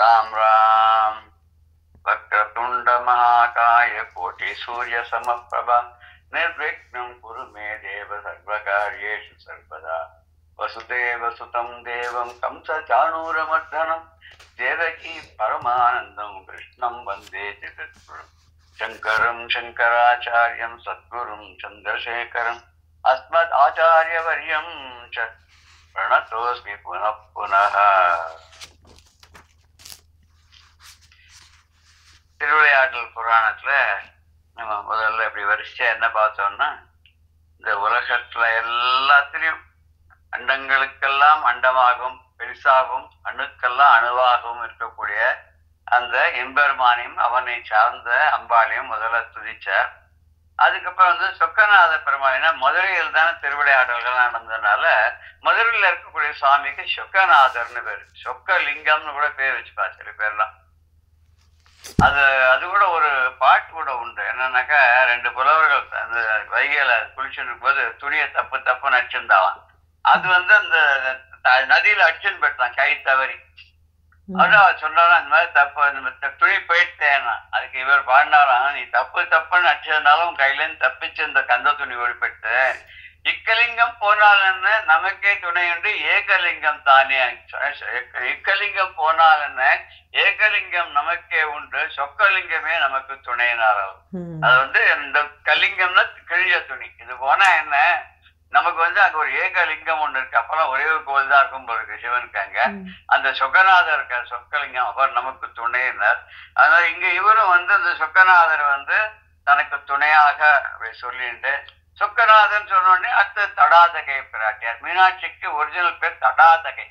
राम राम वक्रतुंड महाकाय कोटि सूर्य सम प्रभा निर्विघ्न कुरु मे देव सर्व सर्वकार्येषु सर्वदा। वसुदेव सुतं देवं कंसचाणूरमर्दनं देवकी परमानंदम कृष्णं वंदे जगद्गुरुम् शंकर शङ्कराचार्यं सद्गु चंद्रशेखर अस्मदाचार्यवर्य च पुनः पुनः திருவிளையாடல் புராணத்துல நம்ம முதல்ல இப்படி வரிசையா என்ன பார்த்தோம்னா இந்த உலகத்துல எல்லாத்திலையும் அண்டங்களுக்கெல்லாம் அண்டமாகும் பெருசாகவும் அணுக்கெல்லாம் அணுவாகவும் இருக்கக்கூடிய அந்த எம்பெருமானையும் அவனை சார்ந்த அம்பாளையும் முதல்ல துதிச்சார். அதுக்கப்புறம் வந்து சொக்கநாத பெருமாளினா மதுரையில் தானே திருவிளையாடல்கள் நடந்ததுனால மதுரையில் இருக்கக்கூடிய சுவாமிக்கு சொக்கநாதர்னு பேர். சொக்க லிங்கம்னு கூட பேர் வச்சுப்பா சில பேர்லாம். அது அது கூட ஒரு பாட்டு கூட உண்டு. என்னன்னாக்கா ரெண்டு புலவர்கள் அந்த வைகையில குளிச்சுட்டு போது துணியை தப்பு தப்பு நடிச்சிருந்தாவான் அது வந்து அந்த நதியில அடிச்சுன்னு போயிட்டான் கை தவறி. அதான் சொன்னாலும் அந்த மாதிரி தப்பு துணி போயிட்டேன்னா. அதுக்கு இவர் பாடினாராம் நீ தப்பு தப்புன்னு அடிச்சதுனாலும் கையில இருந்து தப்பிச்சு இந்த கந்த துணி ஓடி போயிட்டு இக்கலிங்கம் போனால் என்ன? நமக்கே துணை உண்டு ஏகலிங்கம் தானே. இக்கலிங்கம் போனால் என்ன? ஏகலிங்கம் நமக்கே உண்டு சொக்கலிங்கமே நமக்கு துணையினார் அவர் ம். அது வந்து இந்த கலிங்கம்னா கிழிய துணி. இது போனா என்ன? நமக்கு வந்து அங்க ஒரு ஏகலிங்கம் ஒண்ணு இருக்கு. அப்பெல்லாம் ஒரே ஒரு கோவில் தான் இருக்கும் போல இருக்கு சிவனுக்கு அங்க. அந்த சொக்கநாதர் இருக்கார் சொக்கலிங்கம். அவர் நமக்கு துணையினர். அதனால இங்க இவரும் வந்து அந்த சொக்கநாதர் வந்து தனக்கு துணையாக சொல்லிட்டு சொக்கநாதன் சொன்ன உடனே அடுத்து தடாதகை பிராட்டியார். மீனாட்சிக்கு ஒரிஜினல் பேர் தடாதகை.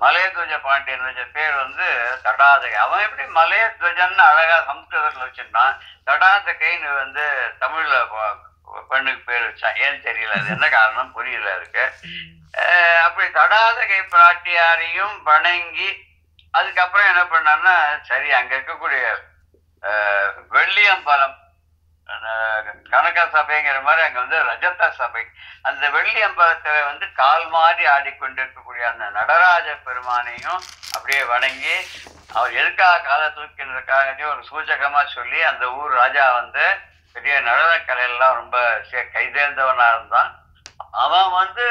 மலையத்வஜ பாண்டியன் வச்ச பேர் வந்து தடாதகை. அவன் எப்படி மலையத்வஜன்னு அழகா சம்ஸ்கிருதத்துல வச்சிருந்தான். தடாதகைன்னு வந்து தமிழ்ல பெண்ணுக்கு பேர் வச்சான். ஏன்னு தெரியல. அது என்ன காரணம் புரியல ஆஹ் அப்படி தடாதகை பிராட்டியாரையும் வணங்கி அதுக்கப்புறம் என்ன பண்ணான்னா சரி அங்க இருக்கக்கூடிய வெள்ளியம்பலம் கனக சபைங்கிற மாதிரி அங்க வந்து ரஜத சபை. அந்த வெள்ளி அம்பலத்துல வந்து கால் மாறி ஆடிக்கொண்டிருக்கக்கூடிய அந்த நடராஜ பெருமானையும் அப்படியே வணங்கி அவர் எதுக்காக காலை தூக்கினதுக்காக ஒரு சூச்சகமா சொல்லி அந்த ஊர் ராஜா வந்து பெரிய நடன கலையெல்லாம் ரொம்ப சே- கைதேர்ந்தவனா இருந்தான். அவன் வந்து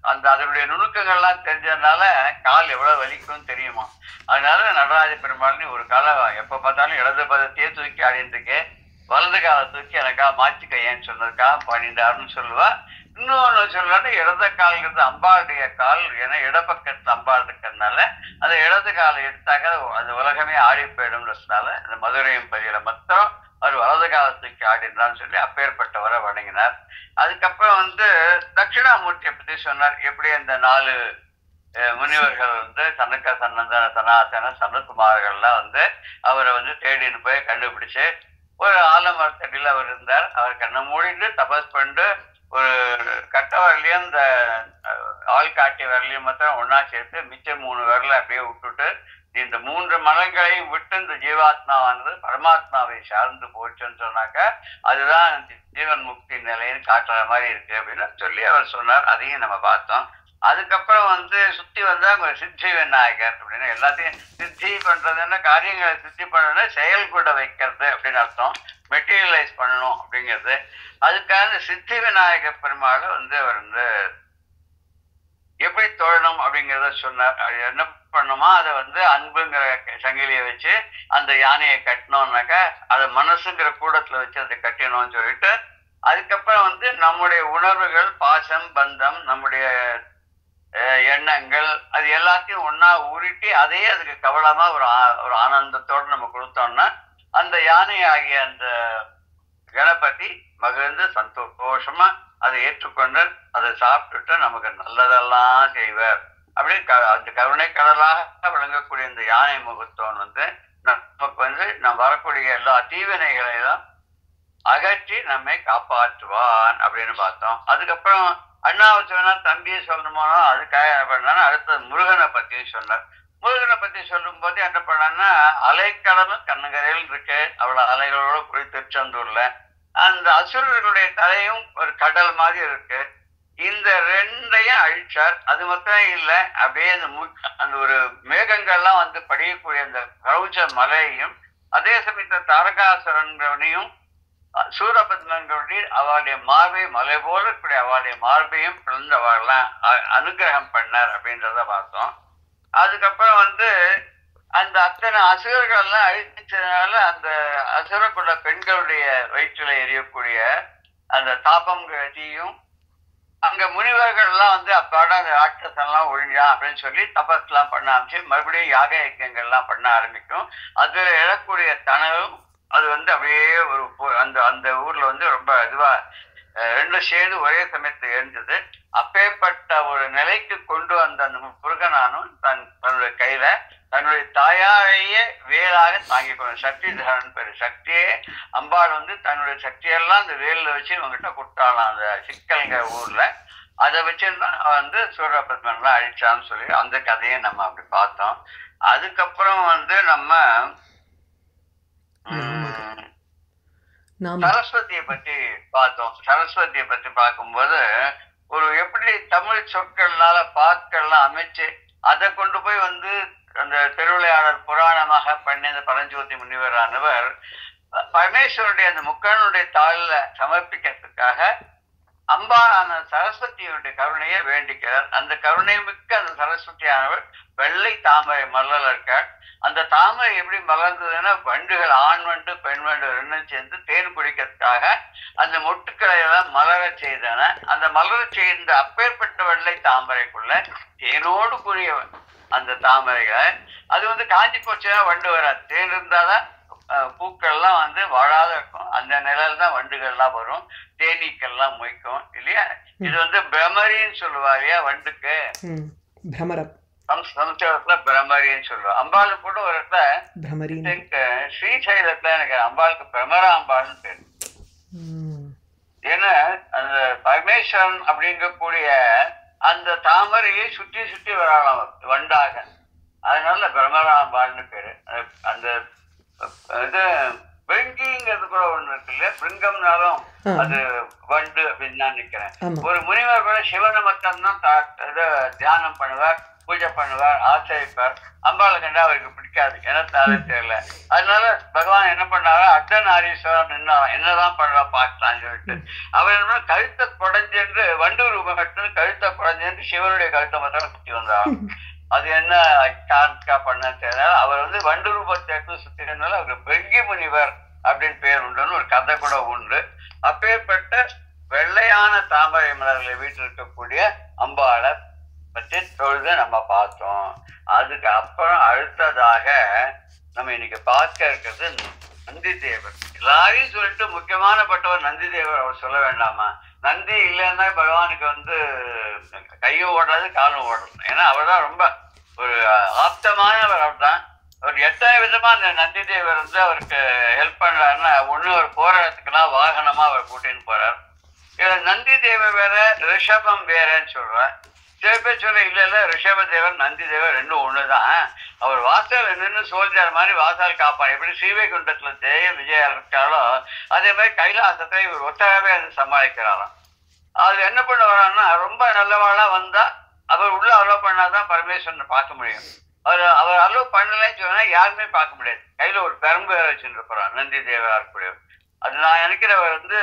அந்த அதனுடைய நுணுக்கங்கள்லாம் தெரிஞ்சதுனால கால் எவ்வளவு வலிக்கும் தெரியுமா? அதனால நடராஜ பெருமாள்னு ஒரு காலம் எப்ப பார்த்தாலும் இடது பதத்தையே தூக்கி ஆடிட்டு வலது காலை தூக்கி எனக்கா மாற்றிக்கையன்னு சொன்னதுக்காக பண்ணிட்டாருன்னு சொல்லுவா. இன்னொன்னு சொல்லலாம்னு இடது கால்ங்கிறது அம்பாளுடைய கால் ஏன்னா இடப்பக்கத்து அம்பாள் இருக்கிறதுனால அந்த இடது காலை எடுத்தாக்க அந்த உலகமே ஆடி போயிடும்ன்றதுனால இந்த மதுரையும் பதியில மொத்தம் அவர் வலது காலத்துக்கு ஆடினான்னு சொல்லி அப்பேற்பட்டவரை வணங்கினார். அதுக்கப்புறம் வந்து தட்சிணாமூர்த்தியை பத்தி சொன்னார். எப்படி அந்த நாலு முனிவர்கள் வந்து சனக்க சன்னந்தன சனாசன சனத்குமார்கள்லாம் வந்து அவரை வந்து தேடின்னு போய் கண்டுபிடிச்சு ஒரு ஆலமரத்தடியில் அவர் இருந்தார். அவர் கண்ணை மூடிட்டு தபஸ் பண்ணிட்டு ஒரு கட்ட வரலையும் இந்த ஆள் காட்டிய வரலையும் மாத்திரம் ஒன்றா சேர்த்து மிச்சம் மூணு விரலை அப்படியே விட்டுட்டு இந்த மூன்று மலங்களையும் விட்டு இந்த ஜீவாத்மாவானது பரமாத்மாவை சார்ந்து போச்சுன்னு சொன்னாக்க அதுதான் ஜீவன் முக்தி நிலைன்னு காட்டுற மாதிரி இருக்கு அப்படின்னு சொல்லி அவர் சொன்னார். அதையும் நம்ம பார்த்தோம். அதுக்கப்புறம் வந்து சுத்தி வந்தா அங்க சித்தி விநாயகர் அப்படின்னு. எல்லாத்தையும் சித்தி பண்றதுன்னா காரியங்களை சித்தி பண்ணணும்னா செயல் கூட வைக்கிறது அப்படின்னு அர்த்தம். மெட்டீரியலைஸ் பண்ணணும் அப்படிங்கிறது. அதுக்காக சித்தி விநாயகர் பெருமாளை வந்து அவர் வந்து எப்படி தொழணும் அப்படிங்கிறத சொன்னார். அது என்ன பண்ணணுமோ அதை வந்து அன்புங்கிற சங்கிலியை வச்சு அந்த யானையை கட்டினோம்னாக்கா அதை மனசுங்கிற கூடத்துல வச்சு அதை கட்டினோம்னு சொல்லிட்டு அதுக்கப்புறம் வந்து நம்முடைய உணர்வுகள் பாசம் பந்தம் நம்முடைய எண்ணங்கள் அது எல்லாத்தையும் ஒன்னா உருட்டி அதையே அதுக்கு கவலமா ஒரு ஆ- ஒரு ஆனந்தத்தோட நம்ம கொடுத்தோம்னா அந்த யானை ஆகிய அந்த கணபதி மகிழ்ந்து சந்தோஷமா அதை ஏற்றுக்கொண்டு அதை சாப்பிட்டுட்டு நமக்கு நல்லதெல்லாம் செய்வார். அப்படியே க- அந்த கருணை கடலாக விளங்கக்கூடிய இந்த யானை முகத்தோன் வந்து நமக்கு வந்து நம் வரக்கூடிய எல்லா தீவினைகளையும் அகற்றி நம்மை காப்பாற்றுவான் அப்படின்னு பார்த்தோம். அதுக்கப்புறம் அண்ணாவை சொன்னா தம்பியை சொல்லணுமானோ அதுக்காக என்ன அடுத்தது முருகனை பத்தியும் சொன்னார். முருகனை பத்தி சொல்லும் போது என்ன பண்ணான்னா அலைக்கடலும் கண்ணகரையில் இருக்கு. அவ்வளவு அலைகளோட போய் திருச்செந்தூர்ல. அந்த அசுரர்களுடைய தலையும் ஒரு கடல் மாதிரி இருக்கு. இந்த ரெண்டையும் அழிச்சார். அது மட்டும் இல்லை அப்படியே அந்த மு- அந்த ஒரு மேகங்கள்லாம் வந்து படியக்கூடிய அந்த கௌச்ச மலையையும் அதே சமயத்தில் தாரகாசுரன்றவனையும் சூரபத்மன்களுடைய அவளுடைய மார்பை மலை போல இருக்கக்கூடிய அவளுடைய மார்பையும் பிறந்தவர்களாம் அனுகிரகம் பண்ணார் அப்படின்றத பார்த்தோம். அதுக்கப்புறம் வந்து அந்த அத்தனை அசுரர்கள் எல்லாம் அழிச்சதுனால அந்த அசுர குல பெண்களுடைய வயிற்றுல எரியக்கூடிய அந்த தாபம் தீயும் அங்க முனிவர்கள் எல்லாம் வந்து அப்பாட அந்த ராட்சசெல்லாம் ஒழிஞ்சான் அப்படின்னு சொல்லி தபஸ் எல்லாம் பண்ண ஆரம்பிச்சு மறுபடியும் யாக யஜ்யங்கள் பண்ண ஆரம்பிக்கும். அதுல எழக்கூடிய தனவும் அது வந்து அப்படியே ஒரு அந்த அந்த ஊர்ல வந்து ரொம்ப இதுவா ரெண்டும் சேர்ந்து ஒரே சமயத்தில் எழுந்தது. அப்பேற்பட்ட ஒரு நிலைக்கு கொண்டு வந்த அந்த முருகனானும் தன் தன்னுடைய கையில தன்னுடைய தாயாரையே வேலாக தாங்கி கொண்டு சக்திதரன் பேரு. சக்தியே அம்பாள் வந்து தன்னுடைய சக்தியெல்லாம் அந்த வேலில் வச்சு இவங்ககிட்ட கொடுத்தாளாம். அந்த சிக்கல்கிற ஊர்ல. அதை வச்சுருந்தா வந்து சூரபத்மன்லாம் அழிச்சான்னு சொல்லி அந்த கதையை நம்ம அப்படி பார்த்தோம். அதுக்கப்புறம் வந்து நம்ம சரஸ்வதியை பத்தி பார்த்தோம். சரஸ்வதியை பத்தி பார்க்கும்போது ஒரு எப்படி தமிழ் சொற்கள்னால பாக்கள்லாம் அமைச்சு அதை கொண்டு போய் வந்து அந்த திருவிளையாடல் புராணமாக பண்ணி அந்த பரஞ்சோதி முனிவரானவர் பரமேஸ்வருடைய அந்த முக்கனுடைய தாளில் சமர்ப்பிக்கிறதுக்காக அம்பாளான சரஸ்வதியுடைய கருணையை வேண்டிக்கிறார். அந்த கருணை மிக்க அந்த சரஸ்வதியானவர் வெள்ளை தாமரை மலர்ல இருக்கார். அந்த தாமரை எப்படி மலர்ந்ததுன்னா வண்டுகள் ஆண் வண்டு பெண் வண்டு ரெண்டும் சேர்ந்து தேன் குடிக்கிறதுக்காக அந்த மொட்டுக்களை எல்லாம் மலரச் செய்தன. அந்த மலர செய்த அப்பேற்பட்ட வெள்ளை தாமரைக்குள்ள தேனோடு கூடிய அந்த தாமரைகளை. அது வந்து காஞ்சி போச்சுன்னா வண்டு வராது. தேன் இருந்தாதான் பூக்கள்லாம் வந்து வாழாத இருக்கும். அந்த நிலையில தான் வண்டுகள்லாம் வரும். தேனீக்கள்லாம் மொய்க்கும் இல்லையா? இது வந்து பிரமரின்னு சொல்லுவா இல்லையா வண்டுக்கு? பிரமரம். சம்- சம்ஸ்கிருதத்துல பிரமரின்னு சொல்லுவோம் அம்பாளுக்கு கூட ஒரு இடத்துல ஸ்ரீசைலத்துல எனக்கு அம்பாளுக்கு பிரமரா அம்பாள்னு பேர். ஏன்னா அந்த பரமேஸ்வரன் அப்படிங்கக்கூடிய அந்த தாமரையை சுற்றி சுற்றி வரலாம் வண்டாக. அதனால பிரம்மராம்பாள்னு பேரு. அந்த இது பிரிங்கிங்கிறது கூட ஒண்ணு இருக்கு இல்லையா? பிரிங்கம்னாலும். அது வண்டு அப்படின்னு நான் நினைக்கிறேன். ஆமா. ஒரு முனிவர் கூட சிவனை மட்டும்தான் இது தியானம் பண்ணுவார் பூஜை பண்ணுவார் ஆச்சரிப்பார் அம்பாளை கண்டா அவருக்கு பிடிக்காது. ஏன்னா தானே தெரியல. அதனால பகவான் என்ன பண்ணாரு அர்த்தநாரீஸ்வரன் நின்னாராம். என்னதான் பண்றா பார்க்கலாம்னு சொல்லிட்டு. அவர் என்ன கழுத்தை குடஞ்சென்று வண்டு ரூபம் எடுத்து கழுத்தை குடஞ்சென்று சிவனுடைய கழுத்தை மாத்திரம் சுத்தி வந்தாராம். அது என்ன காரணத்துக்கா பண்ண அவர் வந்து வண்டு ரூபத்தை சுத்தினால அவர் பெருங்கி முனிவர் அப்படின்னு பேர் உண்டுன்னு ஒரு கதை கூட உண்டு. அப்பேற்பட்ட வெள்ளையான தாமரை மலர்களை வீட்டில் இருக்கக்கூடிய அம்பாளை பற்றி தொழுது நம்ம பார்த்தோம். அதுக்கு அப்புறம் அடுத்ததாக நம்ம இன்னைக்கு பார்க்க இருக்கிறது நந்தி தேவர் எல்லாரையும் சொல்லிட்டு முக்கியமானப்பட்டவர் நந்தி தேவர் அவர் சொல்ல வேண்டாமா? நந்தி இல்லைன்னா பகவானுக்கு வந்து கையும் ஓடாது காலும் ஓடணும். ஏன்னா அவர் தான் ரொம்ப ஒரு ஆப்தமானவர் அவர் தான் அவர் எத்தனை விதமா அந்த நந்தி தேவர் வந்து அவருக்கு ஹெல்ப் பண்றாருன்னா ஒண்ணு ஒரு போற இடத்துக்குலாம் வாகனமா அவர் கூட்டின்னு போறார். இதுல நந்தி தேவர் வேற ரிஷபம் வேறன்னு சொல்றார். சில பேர் சொல்ல இல்ல இல்ல ரிஷபதேவர் நந்தி தேவர் ரெண்டும் ஒண்ணுதான். அவர் வாசல் நின்று சோல்ஜர் மாதிரி வாசல் காப்பார். எப்படி ஸ்ரீவைகுண்டத்துல ஜெய விஜயா இருக்காரோ அதே மாதிரி கைலாசத்தை இவர் ஒத்தகவே வந்து சமாளிக்கிறாராம். அது என்ன பண்ண வரான்னா ரொம்ப நல்லவாளா வந்தா அவர் உள்ள அலோவ் பண்ணாதான் பரமேஸ்வரனை பார்க்க முடியும். அவர் அவர் அலோவ் பண்ணலைன்னு சொன்னால் யாருமே பார்க்க முடியாது. கையில ஒரு பெரம்பு வேற வச்சுருப்பார் நந்தி தேவராக இருக்கக்கூடியவர் அது நான் நினைக்கிறவர் வந்து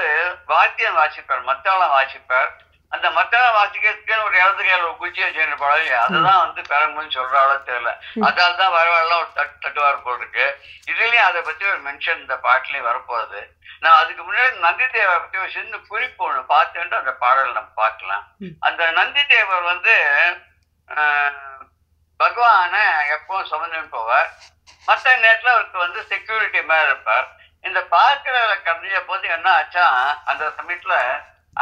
வாத்தியம் வாசிப்பார் மத்தாளம் வாசிப்பார். அந்த மத்தாளம் வாசிக்கிறதுக்குன்னு ஒரு இடத்துக்கு கையில ஒரு குச்சி வச்சுருப்பாள் இல்லையா அதுதான் வந்து பெரம்புன்னு சொல்றாளோ தெரியல. அதால தான் வரவாள்லாம் ஒரு தட்டு தட்டுவார் போல் இருக்கு இதுலயும் அதை பத்தி ஒரு மென்ஷன் இந்த பாட்டுலயும் வரப்போகுது. நான் அதுக்கு முன்னாடி நந்தி தேவர் பத்தி ஒரு சின்ன குறிப்பு ஒண்ணு பார்த்துட்டு அந்த பாடல் நம்ம பார்க்கலாம். அந்த நந்தி தேவர் வந்து பகவானை எப்பவும் சுமந்துன்னு போவார். மற்ற நேரத்துல அவருக்கு வந்து செக்யூரிட்டி மேல இருப்பார். இந்த பார்க்கறதுல கம்மிய போது என்ன ஆச்சா அந்த சமயத்துல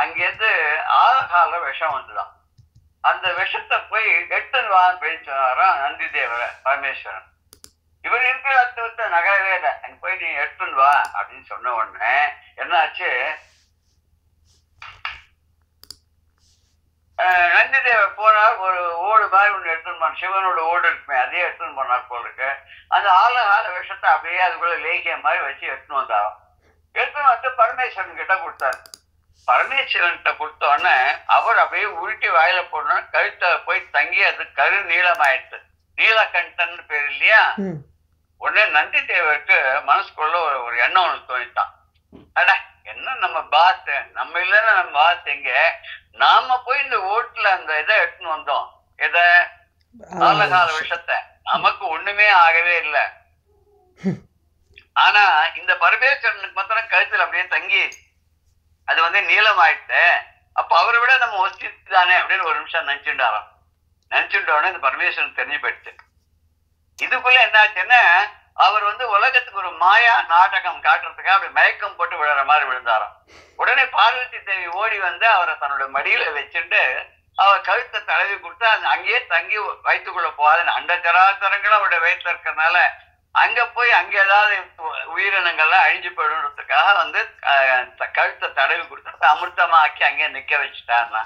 அங்கேருந்து ஆழகால விஷம் வந்துதான். அந்த விஷத்தை போய் எட்டன் வா அப்படின்னு சொன்னாராம் நந்தி தேவரை பரமேஸ்வரன். இவர் இருக்கிற அர்த்தத்தை நகரவே இல்லை. அங்க போய் நீ எடுத்துன்னு வா அப்படின்னு சொன்ன உடனே என்னாச்சு? நந்தி தேவர் போனார் ஒரு ஓடு மாதிரி ஒன்று எடுத்துன்னு போனார் சிவனோட ஓடு இருக்குமே அதே எடுத்துன்னு போனார் போல இருக்கு. அந்த ஆலகால விஷத்தை அப்படியே அதுக்குள்ள லேகிய மாதிரி வச்சு எடுத்துன்னு வந்தாராம். எடுத்துன்னு வந்து பரமேஸ்வரன் கிட்ட கொடுத்தாரு. பரமேஸ்வரன்கிட்ட கொடுத்த உடனே அவர் அப்படியே உருட்டி வாயில போடணும். கழுத்தை போய் தங்கி அது கரு நீளமாயிடுச்சு நீலகண்டன் பேர் இல்லையா? உடனே நந்தி தேவருக்கு மனசுக்குள்ள ஒரு ஒரு எண்ணம் ஒன்று தோணித்தான் அட என்ன நம்ம பாஸ் நம்ம இல்லைன்னா நம்ம பாஸ் எங்க? நாம போய் இந்த ஓட்டுல அந்த இதை எடுத்துன்னு வந்தோம். எதை? காலகால விஷத்தை. நமக்கு ஒண்ணுமே ஆகவே இல்லை. ஆனா இந்த பரமேஸ்வரனுக்கு மாத்திரம் கழுத்துல அப்படியே தங்கி அது வந்து நீளமாயிட்டு அப்ப அவரை விட நம்ம ஒஸ்தி தானே அப்படின்னு ஒரு நிமிஷம் நினைச்சுட்டாராம். நினைச்சுட்டோன்னு இந்த பரமேஸ்வரன் தெரிஞ்சு போயிடுச்சு. இதுக்குள்ள என்னாச்சுன்னா அவர் வந்து உலகத்துக்கு ஒரு மாயா நாடகம் காட்டுறதுக்காக அப்படி மயக்கம் போட்டு விழுற மாதிரி விழுந்தாராம். உடனே பார்வதி தேவி ஓடி வந்து அவரை தன்னோட மடியில வச்சுட்டு அவர் கழுத்தை தடவி கொடுத்து அங்கேயே தங்கி வயிற்றுக்குள்ள போகாதுன்னு அண்ட சராச்சரங்களும் அவருடைய வயிற்றுல இருக்கிறதுனால அங்க போய் அங்க ஏதாவது உ- உயிரினங்கள்லாம் அழிஞ்சு போயிடுன்றதுக்காக வந்து கழுத்தை தடவி கொடுத்து அமிர்தமா ஆக்கி அங்கேயே நிக்க வச்சுட்டாருன்னா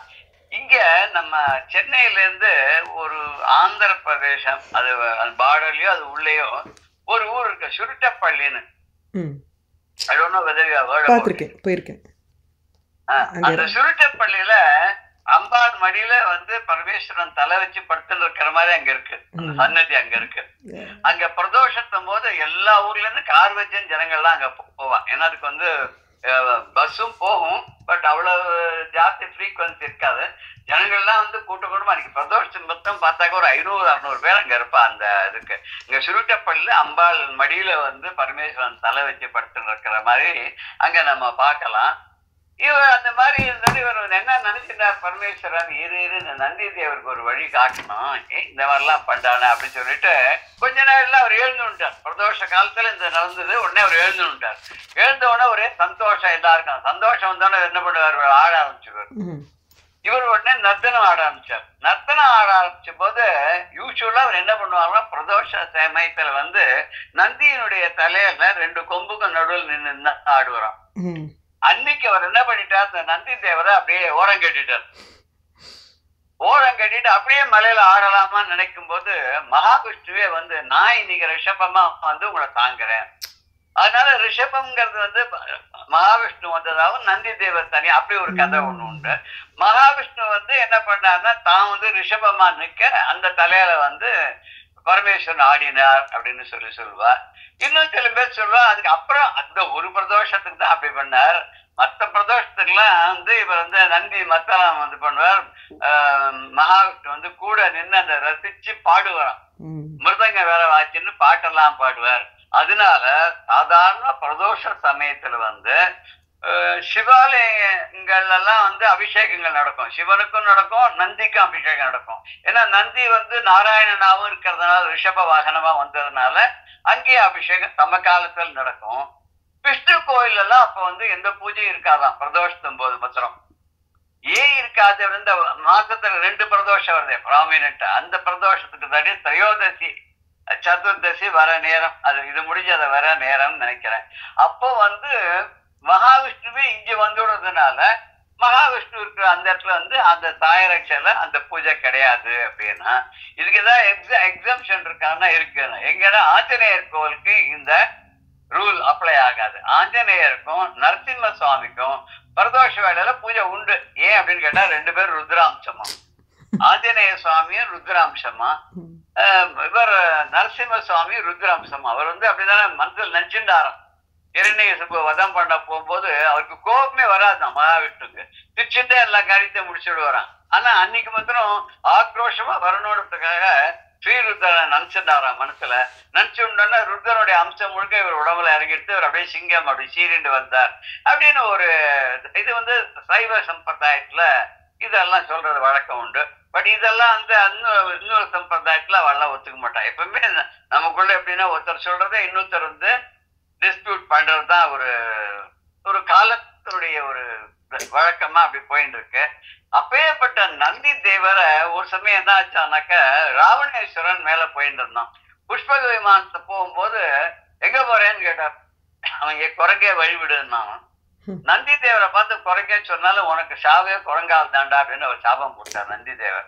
இங்க நம்ம சென்னையில இருந்து ஒரு ஆந்திர பிரதேசம் அது பார்டர்லயோ அது உள்ளேயோ ஒரு ஊர் இருக்கு சுருட்டப்பள்ளின்னு. பார்த்துருக்கேன் போயிருக்கேன். அங்க அந்த சுருட்டப்பள்ளியில அம்பாள் மடியில வந்து பரமேஸ்வரன் தலை வச்சு படுத்துன்னு இருக்கிற மாதிரி அங்க இருக்கு. அந்த. சன்னதி அங்க இருக்கு. அங்க பிரதோஷத்தும் போது எல்லா ஊர்ல இருந்து கார் வச்சுன்னு ஜனங்கள்லாம் அங்க போவான் ஏன்னா அதுக்கு வந்து பஸ்ஸும் போகும். பட் அவ்வளவு ஜாஸ்தி ஃப்ரீக்வன்சி இருக்காது. ஜனங்கள்லாம் வந்து கூட்ட கூட்டமா அன்னைக்கு பிரதோஷம் மொத்தம் பார்த்தாக்க ஒரு ஐநூறு அறுநூறு பேர் அங்க இருப்பா அந்த இதுக்கு. இங்க சுருட்டப்பள்ளியில அம்பாள் மடியில வந்து பரமேஸ்வரன் தலை வச்சு படுத்துன்னு இருக்கிற மாதிரி அங்க நம்ம பார்க்கலாம். இவர் அந்த மாதிரி இருந்தது இவர் என்ன நினைச்சிட்டார் பரமேஸ்வரன் இரு இரு இந்த நந்தி தேவருக்கு ஒரு வழி காட்டணும். இந்த மாதிரிலாம் பண்றானே அப்படின்னு சொல்லிட்டு கொஞ்ச நாள்ல அவர் எழுந்துட்டார் பிரதோஷ காலத்துல இந்த நடந்தது உடனே அவர் எழுந்துட்டார் எழுந்த உடனே ஒரே சந்தோஷம் எல்லாருக்கும். சந்தோஷம் வந்தோடனே என்ன பண்ணுவார்? ஆட ஆரம்பிச்சுவார் ம் இவர் உடனே நர்த்தனம் ஆட ஆரம்பிச்சார். நர்த்தனம் ஆட ஆரம்பிச்ச போது யூஸ்வலா அவர் என்ன பண்ணுவாங்கன்னா பிரதோஷ சமயத்துல வந்து நந்தியினுடைய தலையில ரெண்டு கொம்புக்கும் நடுவில் நின்று ஆடுவாராம். அன்னைக்கு அவர் என்ன பண்ணிட்டார்? இந்த நந்தி தேவரை அப்படியே ஓரம் கட்டிட்டார். ஓரம் கட்டிட்டு அப்படியே மலையில ஆடலாமான்னு நினைக்கும் போது மகாவிஷ்ணுவே வந்து நான் இன்னைக்கு ரிஷபமா வந்து உங்களை தாங்குறேன். அதனால ரிஷபம்ங்கிறது வந்து மகாவிஷ்ணு வந்ததாகவும் நந்தி தேவர் தனி அப்படி ஒரு கதை ஒண்ணு உண்டு. மகாவிஷ்ணு வந்து என்ன பண்ணாருன்னா தான் வந்து ரிஷபமா நிக்க அந்த தலையில வந்து பரமேஸ்வரன் ஆடினார் அப்படின்னு சொல்லி சொல்லுவா. இன்னும் சில பேர் சொல்லுவா அதுக்கு அப்புறம் அந்த ஒரு பிரதோஷத்துக்கு தான் அப்படி பண்ணார். மற்ற பிரதோஷத்துக்குலாம் வந்து இவர் வந்து நந்தி மத்தலாம் வந்து பண்ணுவார். மகாவிஷ்ணு வந்து கூட நின்று அந்த ரசிச்சு பாடுவாராம். மிருதங்க வேற வாச்சின்னு பாட்டெல்லாம் பாடுவார். அதனால சாதாரண பிரதோஷ சமயத்துல வந்து சிவாலயங்கள் எல்லாம் வந்து அபிஷேகங்கள் நடக்கும். சிவனுக்கும் நடக்கும் நந்திக்கும் அபிஷேகம் நடக்கும். ஏன்னா நந்தி வந்து நாராயணனாவும் இருக்கிறதுனால ரிஷப வாகனமா வந்ததுனால அங்கேயே அபிஷேகம் சம காலத்தில் நடக்கும். விஷ்ணு கோயில் எல்லாம் அப்ப வந்து எந்த பூஜையும் இருக்காதாம். பிரதோஷத்தும் போது மாத்திரம். ஏன் இருக்காது இந்த மாசத்துல ரெண்டு பிரதோஷம் வருது ப்ராமினென்ட் அந்த பிரதோஷத்துக்கு தடி திரையோதசி சதுர்தசி வர நேரம். அது இது முடிஞ்சு அதை வர நேரம்னு நினைக்கிறேன். அப்போ வந்து மகாவிஷ்ணுவே இங்க வந்துடுறதுனால மகாவிஷ்ணு இருக்கிற அந்த இடத்துல வந்து அந்த தாயரட்சையில அந்த பூஜை கிடையாது அப்படின்னா இதுக்கு ஏதாவது எக்ஸ எக்ஸம்ஷன் இருக்கான்னா இருக்குன்னு. எங்கன்னா ஆஞ்சநேயர் கோவிலுக்கு இந்த ரூல் அப்ளை ஆகாது. ஆஞ்சநேயருக்கும் நரசிம்ம சுவாமிக்கும் பிரதோஷ வேலையில பூஜை உண்டு. ஏன் அப்படின்னு கேட்டா ரெண்டு பேரும் ருத்ராம்சமா. ஆஞ்சநேய சுவாமியும் ருத்ராம்சமா. இவர் நரசிம்ம சுவாமி ருத்ராம்சம். அவர் வந்து அப்படிதானே மனசில் நினைச்சுட்டாராம் இரண்ய வதம் பண்ண போகும்போது அவருக்கு கோபமே வராதான் மகாவிஷ்ணுக்கு. திருச்சிட்டே எல்லா காரியத்தையும் முடிச்சுட்டு வரான் ஆனா அன்னைக்கு மாத்திரம் ஆக்ரோஷமா வரணுன்றதுக்காக ஸ்ரீருத்தரை நினைச்சிருந்தாராம் மனசுல. நினைச்சு உடனே ருத்ரனுடைய அம்சம் முழுக்க இவர் உடம்புல இறங்கிட்டு இவர் அப்படியே சிங்கம் அப்படி சீரிண்டு வந்தார். அப்படின்னு ஒரு இது வந்து சைவ சம்பிரதாயத்துல இதெல்லாம் சொல்றது வழக்கம் உண்டு. பட் இதெல்லாம் வந்து இன்னொரு இன்னொரு சம்பிரதாயத்துல அவெல்லாம் ஒத்துக்க மாட்டான் எப்பவுமே நமக்குள்ள எப்படின்னா ஒருத்தர் சொல்றதை இன்னொருத்தர் வந்து டிஸ்பியூட் பண்றது தான் ஒரு ஒரு காலத்தினுடைய ஒரு வழக்கமா அப்படி போயிட்டு இருக்கு அப்பேற்பட்ட நந்தி தேவரை ஒரு சமயம் என்ன ஆச்சானாக்க ராவணேஸ்வரன் மேல போயிட்டு இருந்தான் புஷ்பக விமானத்தை போகும்போது எங்க போறேன்னு கேட்டார். அவன் இங்க குரங்கே வழிவிடுன்னான் நந்தி தேவரை பார்த்து குரங்க சொன்னாலும் உனக்கு சாவே குரங்கால் தாண்டா அப்படின்னு அவர் சாபம் போட்டார் நந்தி தேவர்.